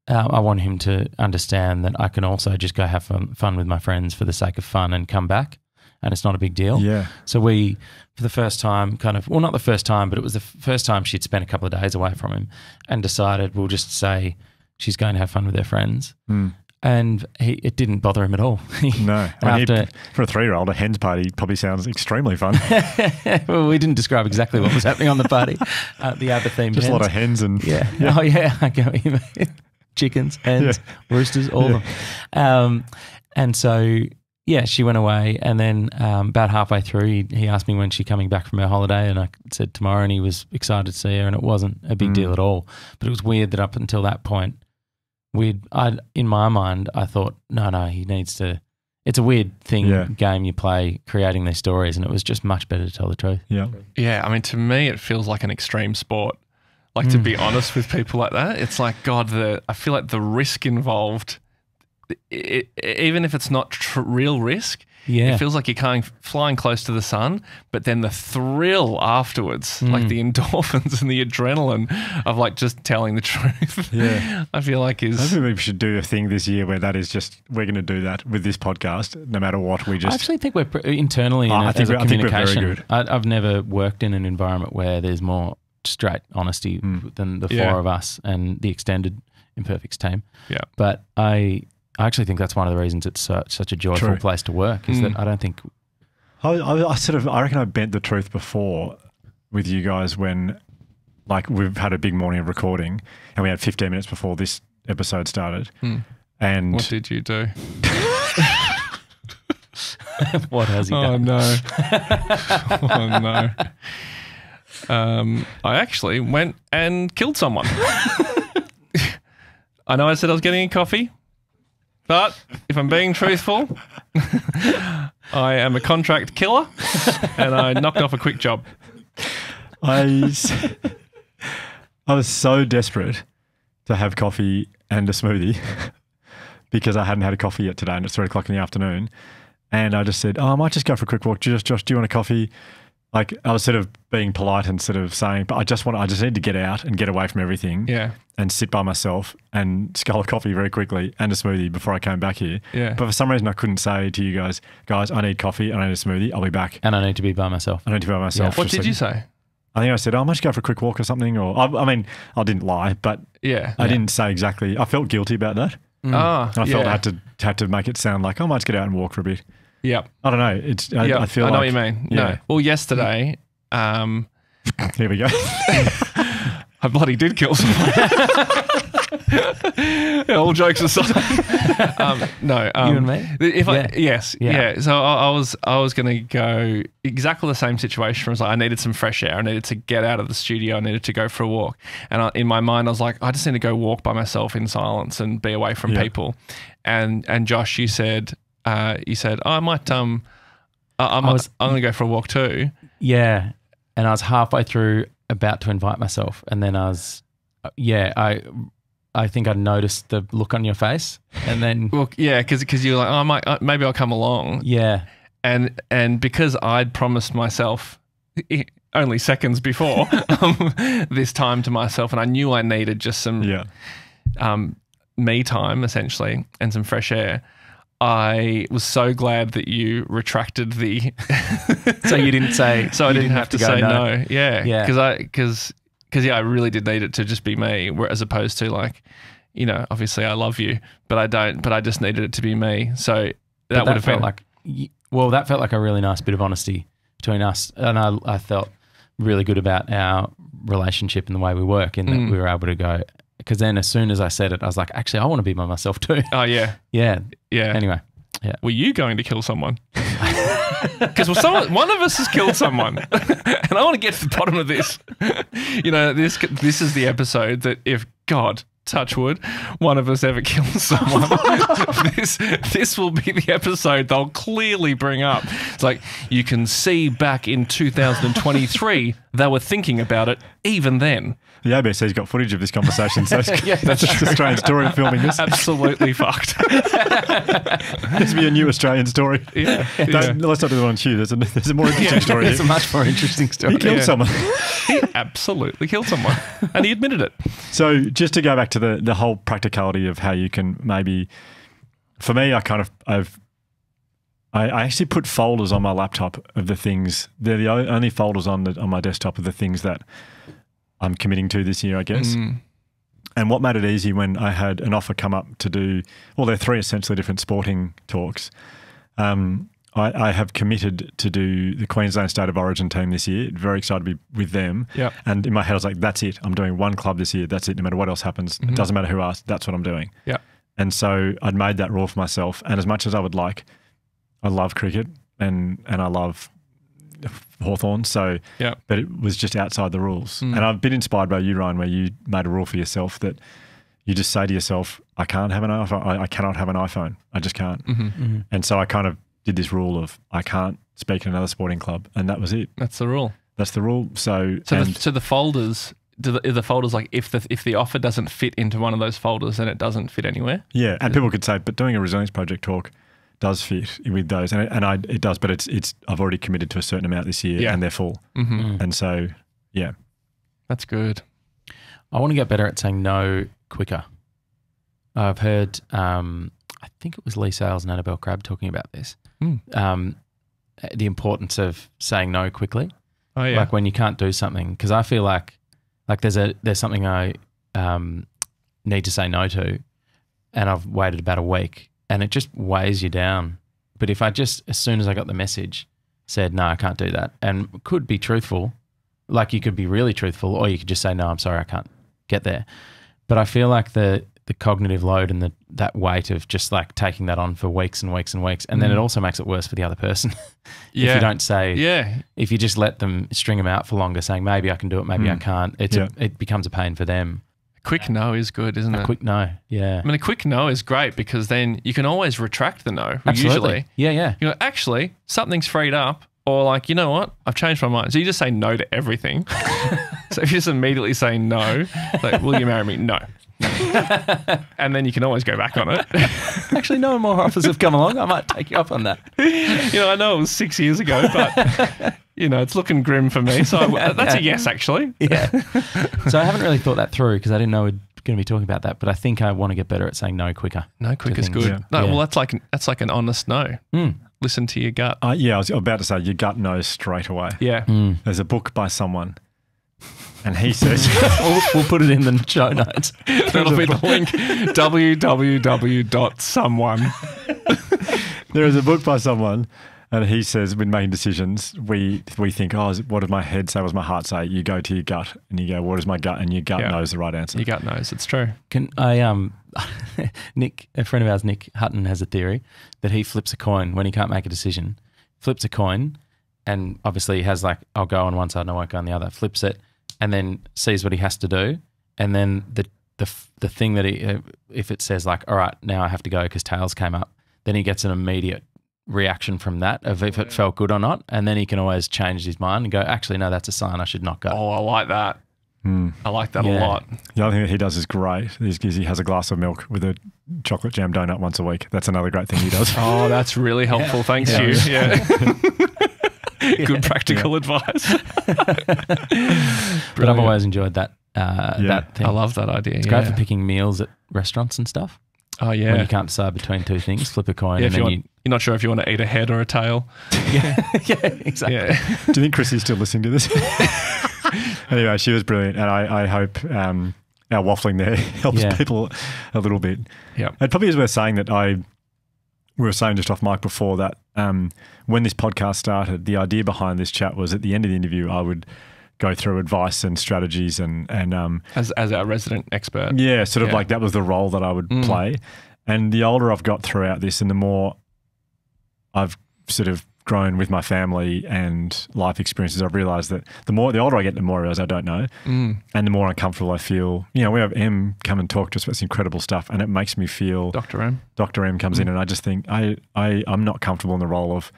Uh, I want him to understand that I can also just go have fun, fun with my friends for the sake of fun and come back, and it's not a big deal. Yeah. So we, for the first time, kind of, well, not the first time, but it was the f- first time she'd spent a couple of days away from him, and decided we'll just say she's going to have fun with her friends, Mm. And he, it didn't bother him at all. [laughs] No. I mean, After- for a three year old, a hens party probably sounds extremely fun. [laughs] well, we didn't describe exactly what was happening on the party. Uh, the other theme, Just a lot of hens and. [laughs] Yeah. Oh, yeah. I get what you mean. Chickens, hens, roosters, all of them. Um, and so, yeah, she went away. And then um, about halfway through, he, he asked me when she coming back from her holiday. And I said tomorrow. And he was excited to see her. And it wasn't a big Mm. deal at all. But it was weird that up until that point, we'd, I, in my mind, I thought, no, no, he needs to. It's a weird thing, Yeah. game you play, creating these stories. And it was just much better to tell the truth. Yeah. Yeah, I mean, to me, it feels like an extreme sport. Like to hmm. be honest with people like that, it's like God. The I feel like the risk involved, i i even if it's not tr- real risk, Yeah. it feels like you're kind of flying close to the sun. But then the thrill afterwards, like the mm. endorphins [laughs] and the adrenaline of like just telling the truth. Yeah. I feel like is Maybe we should do a thing this year where that is just, we're going to do that with this podcast, no matter what. We just. I actually think we're pr- internally in I a, think a I think very communication. good. I, I've never worked in an environment where there's more straight honesty mm. than the Yeah. four of us and the extended Imperfects team. Yeah. But I, I actually think that's one of the reasons it's su- such a joyful True. place to work. Is that hmm. I don't think I, I, I sort of, I reckon I bent the truth before with you guys when, like, we've had a big morning of recording and we had 15 minutes before this episode started. Hmm. And what did you do? [laughs] what has he done? Oh done? no! [laughs] oh no! Um, I actually went and killed someone. [laughs] I know I said I was getting a coffee, but if I'm being truthful, I am a contract killer, and I knocked off a quick job. I was so desperate to have coffee and a smoothie [laughs] because I hadn't had a coffee yet today and it's three o'clock in the afternoon. And I just said, Oh, I might just go for a quick walk. Josh, Josh, do you want a coffee? Like I was sort of being polite and sort of saying, but I just want, I just need to get out and get away from everything Yeah, and sit by myself and scull a coffee very quickly and a smoothie before I came back here. Yeah. But for some reason, I couldn't say to you guys, guys, I need coffee and I need a smoothie. I'll be back. And I need to be by myself. I need to be by myself. what did like- you say? I think I said, oh, I might just go for a quick walk or something. Or I, I mean, I didn't lie, but Yeah. I didn't say exactly. I felt guilty about that. Ah, I felt yeah. I had to had to make it sound like oh, I might just get out and walk for a bit. Yep. I don't know. It's I, Yeah, I feel I know like what you mean. Yeah, No. Well, yesterday, um, [laughs] here we go. [laughs] I bloody did kill someone. [laughs] All jokes aside, um, no. Um, You and me? If I, Yeah. yes, Yeah. yeah. So I, I was, I was going to go exactly the same situation. I was like, I needed some fresh air. I needed to get out of the studio. I needed to go for a walk. And I, in my mind, I was like, I just need to go walk by myself in silence and be away from Yeah. people. And and Josh, you said, uh, you said, oh, I might, um, I, I might, was- I'm going to go for a walk too. Yeah. And I was halfway through about to invite myself. And then I was, uh, yeah, I, I think I noticed the look on your face. And then, [laughs] Well, yeah, because you're like, oh, I might, uh, maybe I'll come along. yeah. and and because I'd promised myself only seconds before [laughs] um, this time to myself, and I knew I needed just some yeah, um, me time essentially and some fresh air. I was so glad that you retracted the [laughs] So you didn't say. so I you didn't, have, to, go say no. Yeah, Yeah. Because I because because yeah, I really did need it to just be me, as opposed to like, you know, obviously I love you, but I don't. But I just needed it to be me. So that, But would have felt been like. Well, that felt like a really nice bit of honesty between us, and I, I felt really good about our relationship and the way we work, in that Mm. we were able to go. Because then, as soon as I said it, I was like, actually, I want to be by myself too. oh yeah, [laughs] yeah. yeah. Anyway, yeah. Were you going to kill someone? [laughs] Because well, someone, one of us has killed someone, [laughs] and I want to get to the bottom of this. you know, this this is the episode that if God touch wood, one of us ever kills someone, this this will be the episode they'll clearly bring up. It's like you can see back in 2023 they were thinking about it even then. The ABC's got footage of this conversation, so [laughs] it's, that's just Australian story filming this. Absolutely fucked. [laughs] [laughs] This will be a new Australian story. Yeah, Don't, yeah. Let's not do the one on Hugh. There's a, there's a more interesting story. it's a much more interesting story. He killed Yeah. someone. He absolutely killed someone, and he admitted it. So just to go back to the the whole practicality of how you can maybe, for me, I kind of I've. I, I actually put folders on my laptop of the things. They're the only folders on the on my desktop of the things that I'm committing to this year, I guess. Mm. And what made it easy when I had an offer come up to do, well, they're three essentially different sporting talks. Um, I, I have committed to do the Queensland State of Origin team this year. Very excited to be with them. Yep. And in my head, I was like, that's it. I'm doing one club this year. That's it. No matter what else happens, it doesn't matter who asks. That's what I'm doing. Yeah. And so I'd made that rule for myself. And as much as I would like, I love cricket and and I love Hawthorn. So, Yeah. but it was just outside the rules. Mm. And I've been inspired by you, Ryan, where you made a rule for yourself that you just say to yourself, I can't have an iPhone. I, I cannot have an iPhone. I just can't. Mm-hmm. And so I kind of did this rule of I can't speak in another sporting club. And that was it. That's the rule. That's the rule. So, So, and the, so the folders, do the, the folders like if the if the offer doesn't fit into one of those folders, then it doesn't fit anywhere. yeah, and people could say, but doing a resilience project talk does fit with those, and it, and I it does, but it's it's I've already committed to a certain amount this year, Yeah. and they're full, Mm-hmm. and so yeah, That's good. I want to get better at saying no quicker. I've heard, um, I think it was Leigh Sales and Annabel Crabb talking about this. Mm. Um, the importance of saying no quickly, Oh yeah. like when you can't do something. Because I feel like, like there's a there's something I um, need to say no to, and I've waited about a week, and it just weighs you down. But if I just as soon as I got the message, said no, I can't do that, and could be truthful, like you could be really truthful, or you could just say no, I'm sorry, I can't get there. But I feel like the the cognitive load and the that weight of just like taking that on for weeks and weeks and weeks, and then it also makes it worse for the other person. yeah. [laughs] if you don't say, yeah. if you just let them string them out for longer, saying maybe I can do it, maybe I Mm. can't, it's Yeah. a, it becomes a pain for them. Quick no is good, isn't it? A it? quick no, yeah, I mean, a quick no is great because then you can always retract the no. absolutely, Usually, yeah, yeah, you know, actually, something's freed up, or like, you know what, I've changed my mind. So you just say no to everything. [laughs] so if you just immediately say no, like, will you marry me? No. [laughs] and then you can always go back on it. [laughs] Actually, no more offers have come along. I might take you up on that. you know, I know it was six years ago, but you know, it's looking grim for me. So I, that's a yes, actually. [laughs] Yeah. so I haven't really thought that through because I didn't know we're going to be talking about that. But I think I want to get better at saying no quicker. No, quick to is good. Yeah. No, Yeah. well, that's like that's like an honest no. Mm. Listen to your gut. uh, yeah, I was about to say your gut knows straight away. Yeah. Mm. There's a book by someone, and he says, [laughs] we'll, we'll put it in the show notes. [laughs] That'll be the link. www.someone. there is a book by someone. And he says, when making decisions, we we think, oh, what does my head say? What does my heart say? You go to your gut, and you go, what does my gut? And your gut Yeah. knows the right answer. Your gut knows. It's true. Can I um [laughs] Nick, a friend of ours, Nick Hutton, has a theory that he flips a coin when he can't make a decision. Flips a coin, and obviously he has like I'll go on one side and I won't go on the other. Flips it, and then sees what he has to do, and then the the the thing that he uh, if it says like all right now I have to go because tails came up, then he gets an immediate reaction from that of if it felt good or not, and then he can always change his mind and go actually no that's a sign I should not go. Oh, I like that. Hmm. I like that a lot. The other thing that he does is great. Is is he has a glass of milk with a chocolate jam donut once a week. That's another great thing he does. [laughs] Oh, that's really helpful. Thanks, Yeah. you. Yeah. [laughs] Good practical advice. [laughs] but I've always enjoyed that uh, Yeah. that thing. I love that idea. It's yeah. great for picking meals at restaurants and stuff. Oh yeah, When you can't decide between two things, flip a coin yeah, and if you then want, you, are not sure if you want to eat a head or a tail. [laughs] you. [laughs] yeah, exactly. Yeah. Do you think Chrissie's still listening to this? [laughs] anyway, she was brilliant, and I, I hope um, our waffling there helps Yeah. people a little bit. Yep. It probably is worth saying that I we were saying just off mic before that um, when this podcast started, the idea behind this chat was at the end of the interview, I would go through advice and strategies and and um, As as our resident expert. yeah, sort of Yeah. like that was the role that I would Mm. play. And the older I've got throughout this, and the more I've sort of grown with my family and life experiences, I've realised that the more the older I get, the more I realise I don't know, Mm. and the more uncomfortable I feel. You know, we have M come and talk to us about this incredible stuff, and it makes me feel. Dr. M. Dr. M comes in, and I just think I I I'm not comfortable in the role of.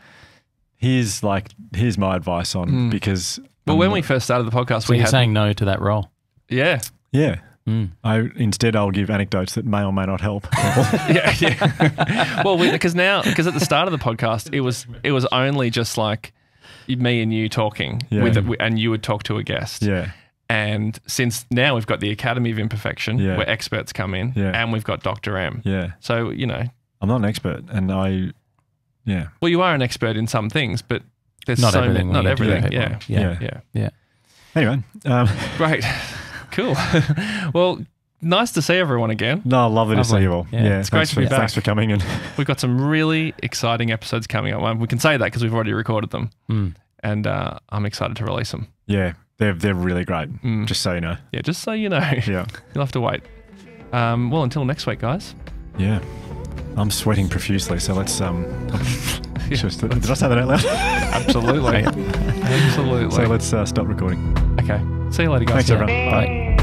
Here's like here's my advice on Mm. because Well, I'm when not- we first started the podcast, So we you're saying no to that role. yeah, yeah Mm. I instead I'll give anecdotes that may or may not help. [laughs] yeah, yeah. well, because now because at the start of the podcast, it was it was only just like me and you talking Yeah. with it, and you would talk to a guest. yeah. And since now we've got the Academy of Imperfection, Yeah. where experts come in, Yeah. and we've got Dr. M. Yeah. So you know, I'm not an expert, and I, yeah, well, you are an expert in some things, but there's Not so everything. many, not we do everything. people. Yeah. Yeah. Yeah. yeah, Anyway, um, Great, cool. [laughs] well, nice to see everyone again. no, lovely, to see you all. Yeah. Yeah, It's great to be for, Thanks for coming, and [laughs] We've got some really exciting episodes coming up. We can say that because we've already recorded them, Mm. and uh, I'm excited to release them. yeah, they're they're really great. Mm. Just so you know. Yeah, just so you know, Yeah, [laughs] you'll have to wait. Um, well, until next week, guys. yeah. I'm sweating profusely, so let's um. Just, did I say that out loud? [laughs] Absolutely, absolutely. so let's uh, stop recording. okay. See you later, guys. Thanks, everyone. Bye.